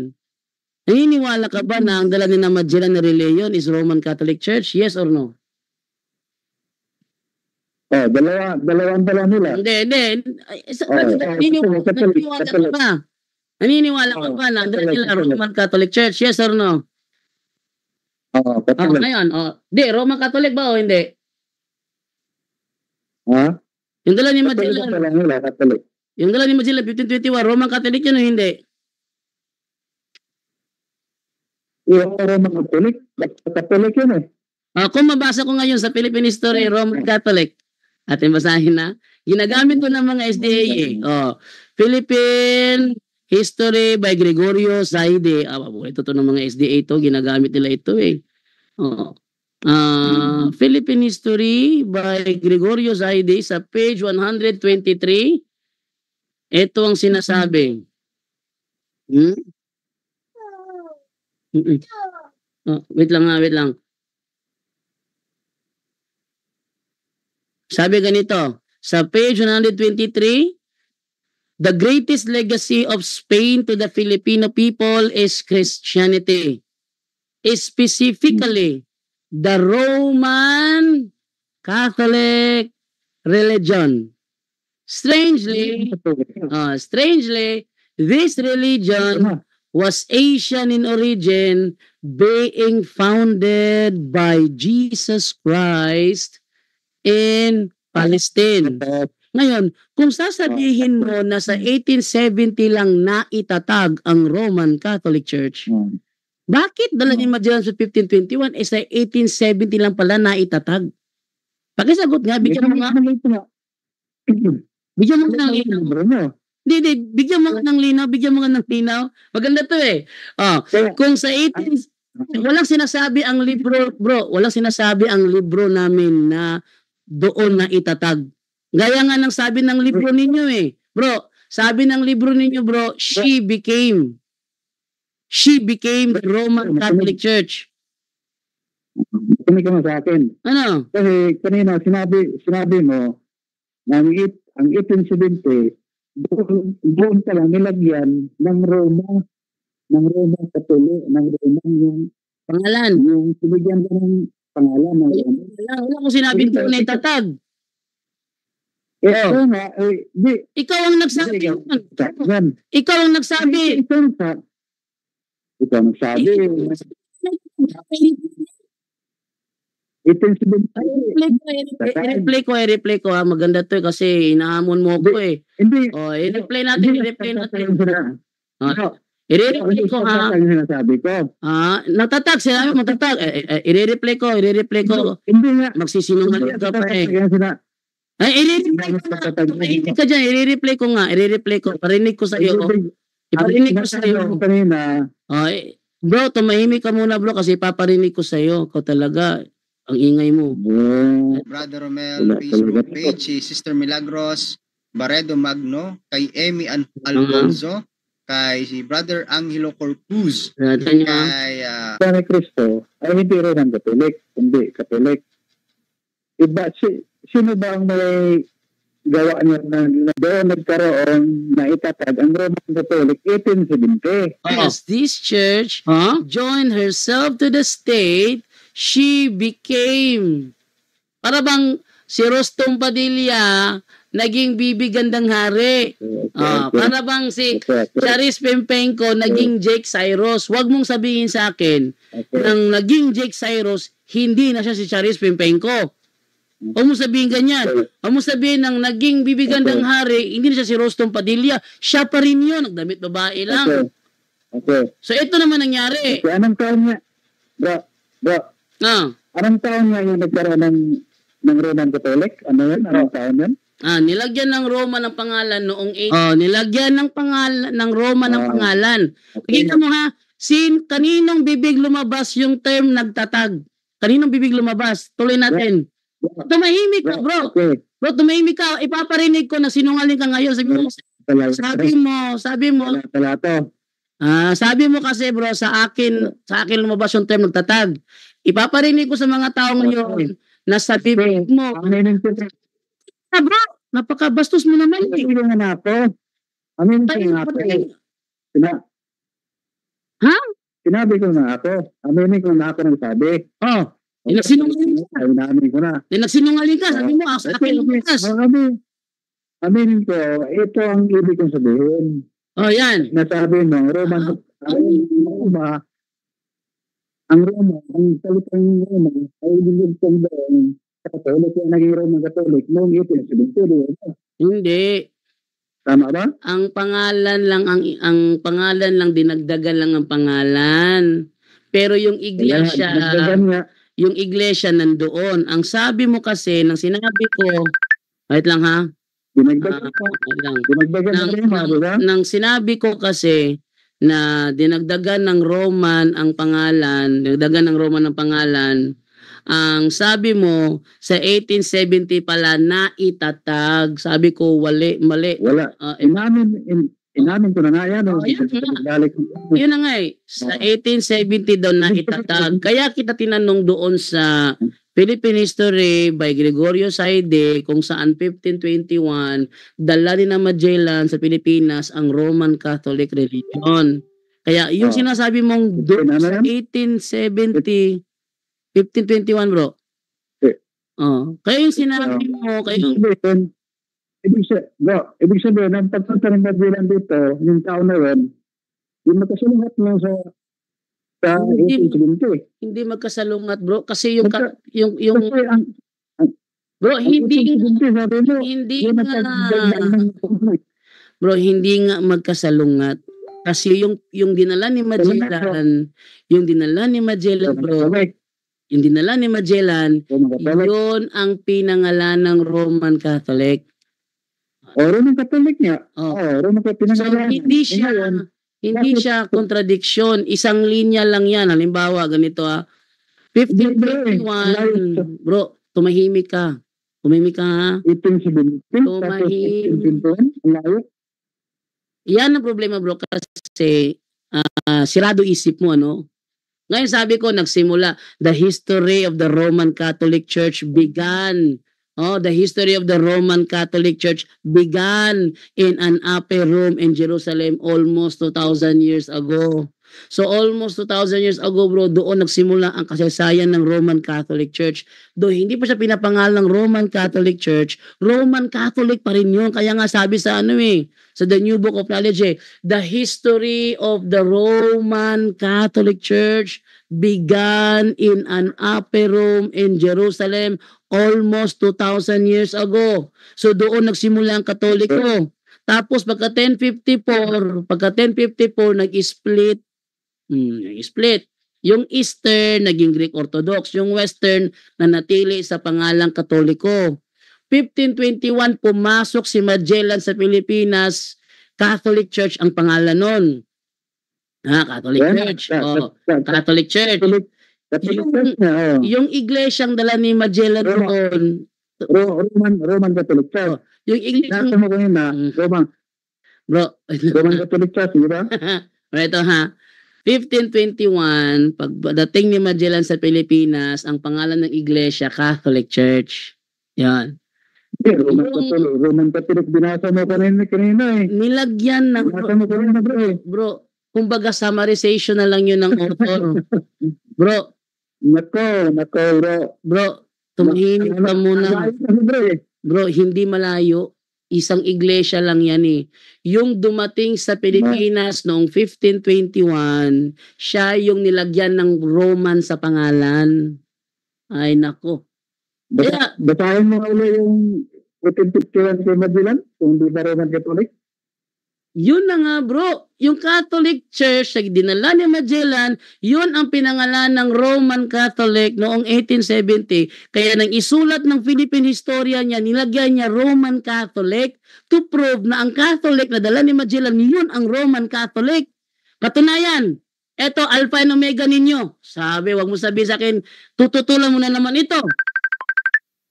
Naniniwala ka ba na ang dala ni na Magellan na reliyon is Roman Catholic Church? Yes or no? Oh, dalawa, dalawang dala nila. Hindi, hindi. Oh, naniniwala, oh, naniniwala ka ba? Naniniwala ka Oh, ba na ang dala nila. Roman Catholic Church? Yes or no? Oo, Oh, Catholic. ngayon, oh. Di, Roman Catholic ba o hindi? Ha? Yung dala ni Catholic Magellan, dala nila, Catholic. yung dala ni Magellan 1521, Roman Catholic yun o hindi? Yung Roman Catholic, Catholic yun eh. Ah, kung mabasa ko ngayon sa Philippine History, Roman Catholic, atin basahin na, ginagamit ko ng mga SDA eh. Oh, Philippine History by Gregorio Zaide. Ah, ito to ng mga SDA to, ginagamit nila ito eh. Oh. Ah, Philippine History by Gregorio Zaide sa page 123. Ito ang sinasabi. Hmm? Mm-mm. Oh, wait lang nga, wait lang. Sabi ganito, sa page 123, the greatest legacy of Spain to the Filipino people is Christianity. Specifically, the Roman Catholic religion. Strangely, uh, strangely, this religion was Asian in origin, being founded by Jesus Christ in Palestine. Ngayon, kung sasabihin mo na sa 1870 lang naitatag ang Roman Catholic Church, Hmm. bakit dala ni Magellan sa 1521 eh sa 1870 lang pala naitatag? Pakisagot nga, bigyan mo nga, bigyan mo nga ng linaw. Hindi, hindi, bigyan mo nga ng linaw, bigyan mo nga ng linaw. Maganda to eh. Oh, kung sa 18 walang sinasabi ang libro, bro, walang sinasabi ang libro namin na doon na itatag. Gaya nga ng sabi ng libro ninyo eh. Bro, sabi ng libro ninyo, bro, she became she became the Roman Catholic Church. Kami ka sa akin. Ano? Kasi kanina sinabi sinabi mo ang, it, ang 1870 doon, doon pa lang nilagyan ng Roma ng Roma Katolik ng Roma yung Pangalan. yung binigyan ka ng pangalan ng Roma. Wala, wala akong sinabing doon na itatag. Eh, oo nga, eh, di, Ikaw ang nagsabi. yan. Ikaw ang nagsabi. Ito ang sa, ito ang sabi, 1870, I-replay ko, i-replay ko ha. Maganda to eh, kasi inahamon mo ko eh. hindi, O, i-replay natin, i-replay natin. Ah, Ano? I-replay ko ha. Ang sinasabi ko. Ah, natatag, sinabi mo. Eh, eh, i-replay ko, i-replay ko. Hindi nga. Magsisinungaling ka pa eh. Ay, i-replay ko nga. Tumahimik ka dyan, i-replay ko nga, i-replay ko. Parinig ko sa iyo. Iparinig ko sa iyo. Kanina, eh, bro, tumahimik ka muna bro kasi paparinig ko sa iyo. Ikaw talaga, ang ingay mo. oh, Brother Romel Facebook page, si Sister Milagros Baredo Magno, kay Emmy Alfonso, kay si Brother Angelo niya. kay sa ni Kristo ay hindi rin ang Katolik, hindi Katolik. Iba, si, sino ba ang may gawa niya na, na doon nagkaroon na itatag ang Roman Catholic 1870? As this church joined herself to the state, she became para bang si Rostom Padilla naging bibigandang hari. Ah, para bang si Charis Pempenko naging Jake Cyrus. Huwag mong sabihin sa akin nang naging Jake Cyrus, hindi na siya si Charis Pempenko. Huwag mong sabihin ganyan. Huwag mong sabihin nang naging bibigandang hari, hindi na siya si Rostom Padilla. Siya pa rin yun. Nagdamit babae lang. Okay. Okay. So ito naman nangyari. okay. Anong taon niya? Bro, bro, Ah, anong taon niya yung nagkaroon ng ng Roman Catholic? Ano yun? Anong taon yun? ah, nilagyan ng Roma ng pangalan noong 8. Oh, nilagyan ng pangalan ng Roma ng Ah. pangalan. Okay. Kita mo ha, sin kaninong bibig lumabas yung term nagtatag? Kaninong bibig lumabas? Tuloy natin. Tumahimik ka, bro. Okay. Bro, tumahimik ka. Ipaparinig ko na sinungaling ka ngayon. Sabi mo, sabi mo, sabi mo, Wala pala to. Ah, sabi mo kasi bro, sa akin, sa akin lumabas yung term nagtatag. Ipaparinig ko sa mga tao ngayon na sa bibig mo, ah, bro, napakabastos mo naman eh. Hindi nga ako. Amin ko Tayo nga ako. Ha? sinabi ko na ako. Aminin ko na ako nagsabi. Oh, eh, nagsinungaling ka. Ay, inamin ko na. Eh, nagsinungaling ka. Sabi mo, ako sa akin lumakas. Ang amin, aminin ko, ito ang ibig kong sabihin. Oh, yan. Nasabi mo, Roman, Ah. ang Roma, ang Roma, ang salitang Roma, ay dinugtong doon sa Katolik, yung naging Roman Catholic, noong 1872, di ba? Hindi. Tama ba? Ang pangalan lang, ang, ang pangalan lang, dinagdagan lang ang pangalan. Pero yung iglesia, nga, yung iglesia nandoon. Ang sabi mo kasi, nang sinabi ko, wait lang ha, dinagdagan Ah, wait lang. Dinagdagan Nang, ng Roma, nang sinabi ko kasi na dinagdagan ng Roman ang pangalan, dinagdagan ng Roman ang pangalan, ang sabi mo sa 1870 pala na itatag. Sabi ko wali, mali. Wala. Eh, Inamin, in, inamin ko na nga yan. Oh. Balik. yun na nga eh. Sa 1870 daw na itatag. Kaya kita tinanong doon sa Philippine History by Gregorio Saide kung saan 1521 dala ni na Magellan sa Pilipinas ang Roman Catholic religion. Kaya yung Oh. sinasabi mong doon Ano sa yan? 1870 1521 bro. Eh. Oh, kaya yung sinabi mo, kaya yung Ibig sabihin, bro, ibig sabihin, ang pagpunta ng Magellan dito, yung tao na yun, yung magkasunod mo sa sa Hindi. 1870. hindi magkasalungat bro kasi yung ka- Magka- yung yung Kasi ang bro hindi 1870, sabi mo, hindi nga Bro, hindi nga magkasalungat. Kasi yung yung dinala ni Magellan, yung dinala ni Magellan, bro, yung dinala ni Magellan, yun ang pinangalan ng Roman Catholic. O, Roman Catholic nga. Oh. Oh, Roman Catholic. So, hindi siya, hindi bakit- siya contradiction. Isang linya lang yan. Halimbawa, ganito ah. Hindi, bro, eh. 1521. Bro, tumahimik ka. Tumahimik ka ha. 1870. Tapos Tumahim. 1821. Ang layo. Yan ang problema bro kasi ah, sirado isip mo ano. Ngayon sabi ko nagsimula the history of the Roman Catholic Church began. Oh, the history of the Roman Catholic Church began in an upper room in Jerusalem almost 2000 years ago. So almost 2,000 years ago bro, doon nagsimula ang kasaysayan ng Roman Catholic Church. Do hindi pa siya pinapangalan ng Roman Catholic Church, Roman Catholic pa rin yun. Kaya nga sabi sa ano eh, sa The New Book of Knowledge eh, the history of the Roman Catholic Church began in an upper room in Jerusalem almost 2,000 years ago. So doon nagsimula ang Katoliko. Tapos pagka 1054, pagka 1054 nag-split Hmm, nag-split. Yung Eastern naging Greek Orthodox, yung Western nanatili sa pangalang Katoliko. 1521 pumasok si Magellan sa Pilipinas, Catholic Church ang pangalan nun. Ah, Catholic Yan. Church. Ka- Oh, ka- ka- Catholic Church. Catholic. Catholic Yung- Church nga, oh. Yung iglesyang dala ni Magellan Roma. doon, Ro- Roman, Roman Catholic Church. yung iglesyang Nasa mo kanina, Mm. Roman, bro, Roman Catholic Church, di ba? Ito ha. 1521, pagdating ni Magellan sa Pilipinas, ang pangalan ng iglesia, Catholic Church. Yan. Hindi, Roman Yung- Catholic. Roman Catholic, binasa mo kanina, kanina eh. Nilagyan ng, Binasa mo kanina, bro eh. bro, kumbaga summarization na lang yun ng author. bro, Nako, nako, bro. bro, tumahimik ka muna. Bro eh. Bro, hindi malayo. Isang iglesia lang yan eh. Yung dumating sa Pilipinas noong 1521, siya yung nilagyan ng Roman sa pangalan. Ay, nako. Basa, basahin mo ulit yung 1851 kay Magellan, kung di ba Roman Catholic. Yun na nga bro, yung Catholic Church na dinala ni Magellan, yun ang pinangalan ng Roman Catholic noong 1870. Kaya nang isulat ng Philippine Historia niya, nilagyan niya Roman Catholic to prove na ang Catholic na dala ni Magellan, yun ang Roman Catholic. Katunayan, eto Alpha and Omega ninyo. Sabi, wag mo sabihin sa akin, tututulan mo na naman ito.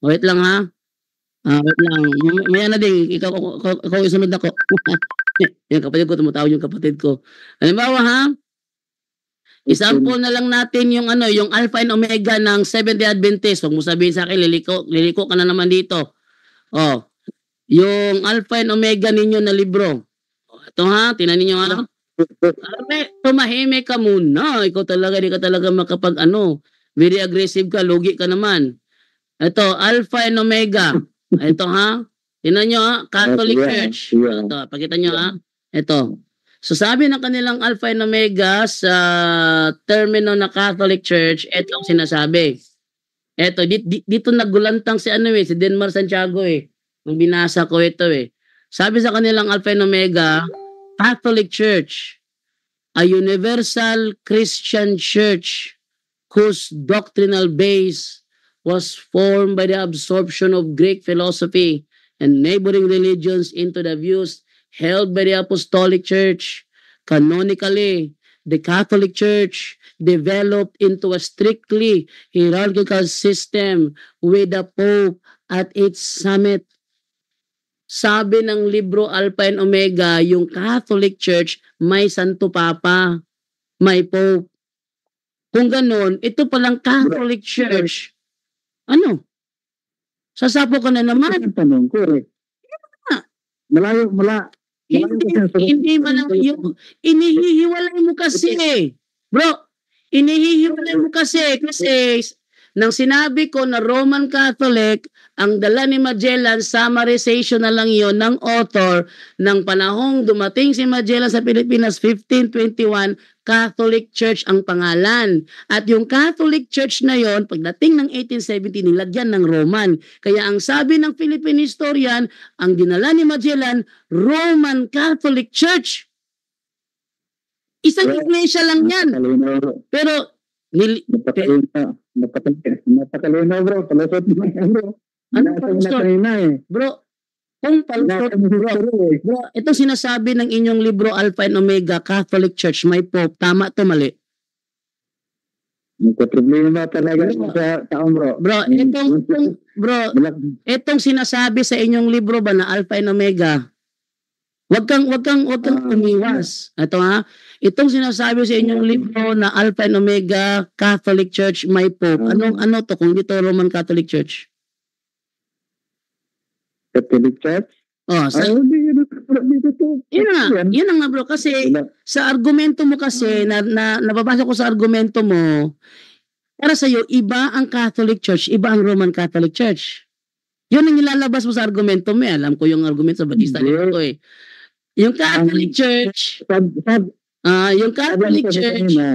Wait lang ha. Ah, wait lang. May- na din, ikaw, ikaw, ikaw yung sunod ako. yung kapatid ko, tumatawag yung kapatid ko. Halimbawa ha, Isample na lang natin yung ano, yung alpha and omega ng Seventh-day Adventist. Huwag mo sabihin sa akin, liliko, liliko ka na naman dito. Oh, yung alpha and omega ninyo na libro. Oh, ito ha, tinan ninyo ha. Arme, tumahimik ka muna. Ikaw talaga, di ka talaga makapag ano. Very aggressive ka, lugi ka naman. Ito, Alpha and Omega. Ito ha. Tingnan nyo ha, Catholic Yeah, Church. yeah. Ito, pakita nyo ha. Ito. So sabi ng kanilang Alpha and Omega sa termino na Catholic Church, ito ang sinasabi. Ito, dito, dito nagulantang si ano eh, si Denmar Santiago eh. Nung binasa ko ito eh. Sabi sa kanilang Alpha and Omega, Catholic Church, a universal Christian church whose doctrinal base was formed by the absorption of Greek philosophy and neighboring religions into the views held by the Apostolic Church. Canonically, the Catholic Church developed into a strictly hierarchical system with the Pope at its summit. Sabi ng libro Alpha and Omega, yung Catholic Church may Santo Papa, may Pope. Kung ganun, ito palang Catholic Church. Ano? Sasapo ka na naman. Ang tanong ko eh. Malayo, mala, Hindi, hindi man lang yung inihihiwalay mo kasi. Bro, inihihiwalay mo kasi kasi nang sinabi ko na Roman Catholic, ang dala ni Magellan, summarization na lang yon ng author ng panahong dumating si Magellan sa Pilipinas 1521, Catholic Church ang pangalan. At yung Catholic Church na yon, pagdating ng 1870, nilagyan ng Roman. Kaya ang sabi ng Philippine historian, ang dinala ni Magellan, Roman Catholic Church. Isang iglesia lang yan. Napakalinaw, bro. Pero, nil, Napakalinaw. Napakalinaw. Napakalinaw, bro. Palusot mo yan, bro. Ano palusot? na eh. bro, kung palusot, bro, eh. bro, itong sinasabi ng inyong libro Alpha and Omega, Catholic Church, may Pope, tama to mali. Nagka-problema talaga sa taon, bro. Bro, itong, itong bro, itong sinasabi sa inyong libro ba na Alpha and Omega, wag kang, wag kang, wag kang Ah. umiwas. Ito ha, itong sinasabi sa inyong libro na Alpha and Omega, Catholic Church, may Pope. Ah. Anong, ano to, kung dito Roman Catholic Church? Catholic Church? Oh, sa, Ay, hindi yun. Dito to. yun na, yun na nga bro, kasi sa argumento mo kasi na, na nababasa ko sa argumento mo para sa iyo iba ang Catholic Church, iba ang Roman Catholic Church. Yun ang ilalabas mo sa argumento mo. eh. Alam ko yung argumento sa Batista nito eh. Yung Catholic Ang- Church, Sab, sab, ah yung Catholic ko sa Church, kanina,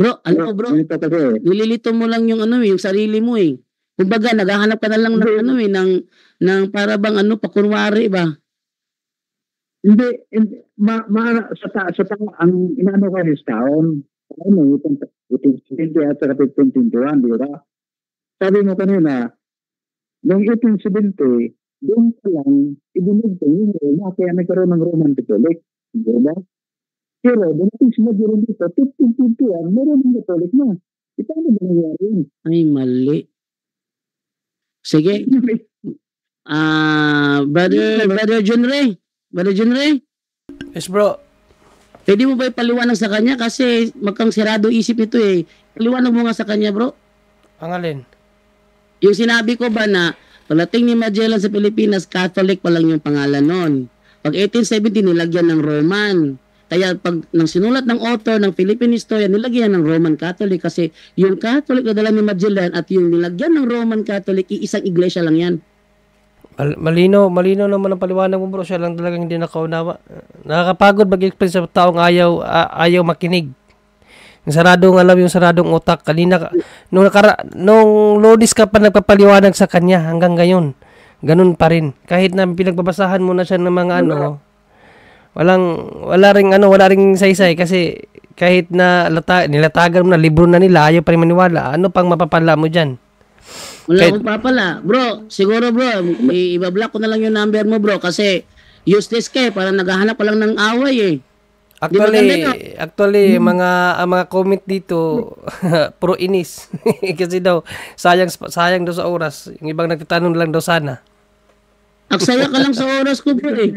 bro, ano bro, kasi, nililito mo lang yung ano eh, yung sarili mo eh. Kumbaga, naghahanap ka na lang ng ano eh, ng, ng para bang ano, pakunwari ba? Hindi, hindi ma, ma, sa ta, sa ta, ang inaano ko is taon. Ano, itong, itong 20 at saka 1521, di ba? Sabi mo kanina, noong 1870, doon pa lang, ibinigto yung Roma, kaya nagkaroon ng Roman Catholic. Di ba? Pero, dumating si Magellan dito, 1521, meron ng Catholic na. Ito ano ba nangyari yun? Ay, mali. Sige, ah, brother, brother John Ray, brother John Ray, Yes, bro. Pwede mo ba ipaliwanag sa kanya kasi magkang sirado isip nito eh. Paliwanag mo nga sa kanya bro. Ang alin? Yung sinabi ko ba na pagdating ni Magellan sa Pilipinas, Catholic pa lang yung pangalan nun. Pag 1870, nilagyan ng Roman. Kaya pag nang sinulat ng author ng Philippine Historian, nilagyan ng Roman Catholic kasi yung Catholic na dala ni Magellan at yung nilagyan ng Roman Catholic, iisang iglesia lang yan. Mal- malino, malino naman ang paliwanag mo bro. Siya lang talagang hindi nakaunawa. Nakakapagod mag-explain sa taong ayaw, a- ayaw makinig. Yung saradong alam yung saradong utak. Kanina, ka- nung, nakara, nung lodis ka pa nagpapaliwanag sa kanya hanggang ngayon. Ganun pa rin. Kahit na pinagbabasahan mo na siya ng mga ano, walang, wala ring ano, wala ring saysay kasi kahit na lata, nilatagan mo na, libro na nila, ayaw pa rin maniwala. Ano pang mapapala mo dyan? Wala Kahit- akong papala. Bro, siguro bro, i- ibablock ko na lang yung number mo bro kasi useless ka eh. Parang naghahanap pa lang ng away eh. Actually, actually mga ang mga comment dito pro inis. Kasi daw sayang sayang daw sa oras. Yung ibang nagtatanong lang daw sana. Aksaya ka lang sa oras ko, bro eh.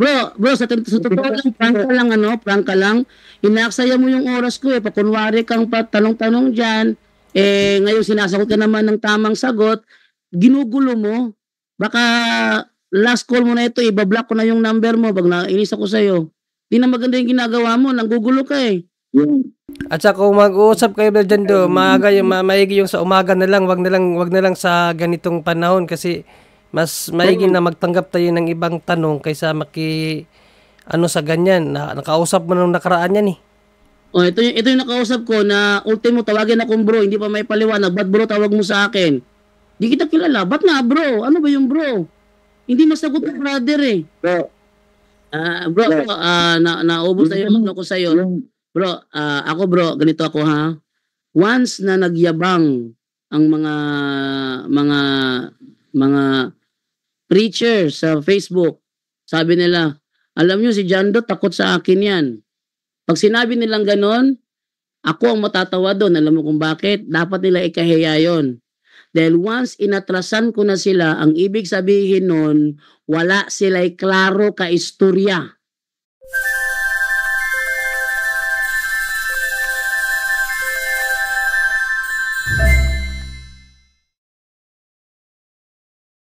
Bro, bro, sa, sa totoo lang, prank ka lang, ano, prank ka lang. Inaaksaya mo yung oras ko eh. Pakunwari kang pa tanong-tanong dyan. Eh, ngayon sinasagot ka naman ng tamang sagot. Ginugulo mo. Baka last call mo na ito, ibablock ko na yung number mo pag nainis ako sa'yo. Di na maganda yung ginagawa mo, nanggugulo ka eh. Yung, At saka kung mag-uusap kayo Brother Jando, maaga yung ma- maigi yung sa umaga na lang, wag na lang wag na lang sa ganitong panahon kasi mas maigi na magtanggap tayo ng ibang tanong kaysa maki ano sa ganyan. Na, nakausap mo nung nakaraan yan eh. O, ito yung, ito yung nakausap ko na ultimo tawagin akong bro, hindi pa may paliwanag. Ba't bro tawag mo sa akin? Di kita kilala. Ba't nga bro? Ano ba yung bro? Hindi masagot ng brother eh. bro, Ah, bro, ako, ah, na, naubos na yung ano ko sa'yo. yung, Bro, ah, ako bro, ganito ako ha. Once na nagyabang ang mga mga mga preacher sa Facebook, sabi nila, alam nyo si Jando takot sa akin yan. Pag sinabi nilang ganon, ako ang matatawa doon. Alam mo kung bakit? Dapat nila ikahiya yon. Dahil once inatrasan ko na sila, ang ibig sabihin nun, wala sila'y klaro ka istorya.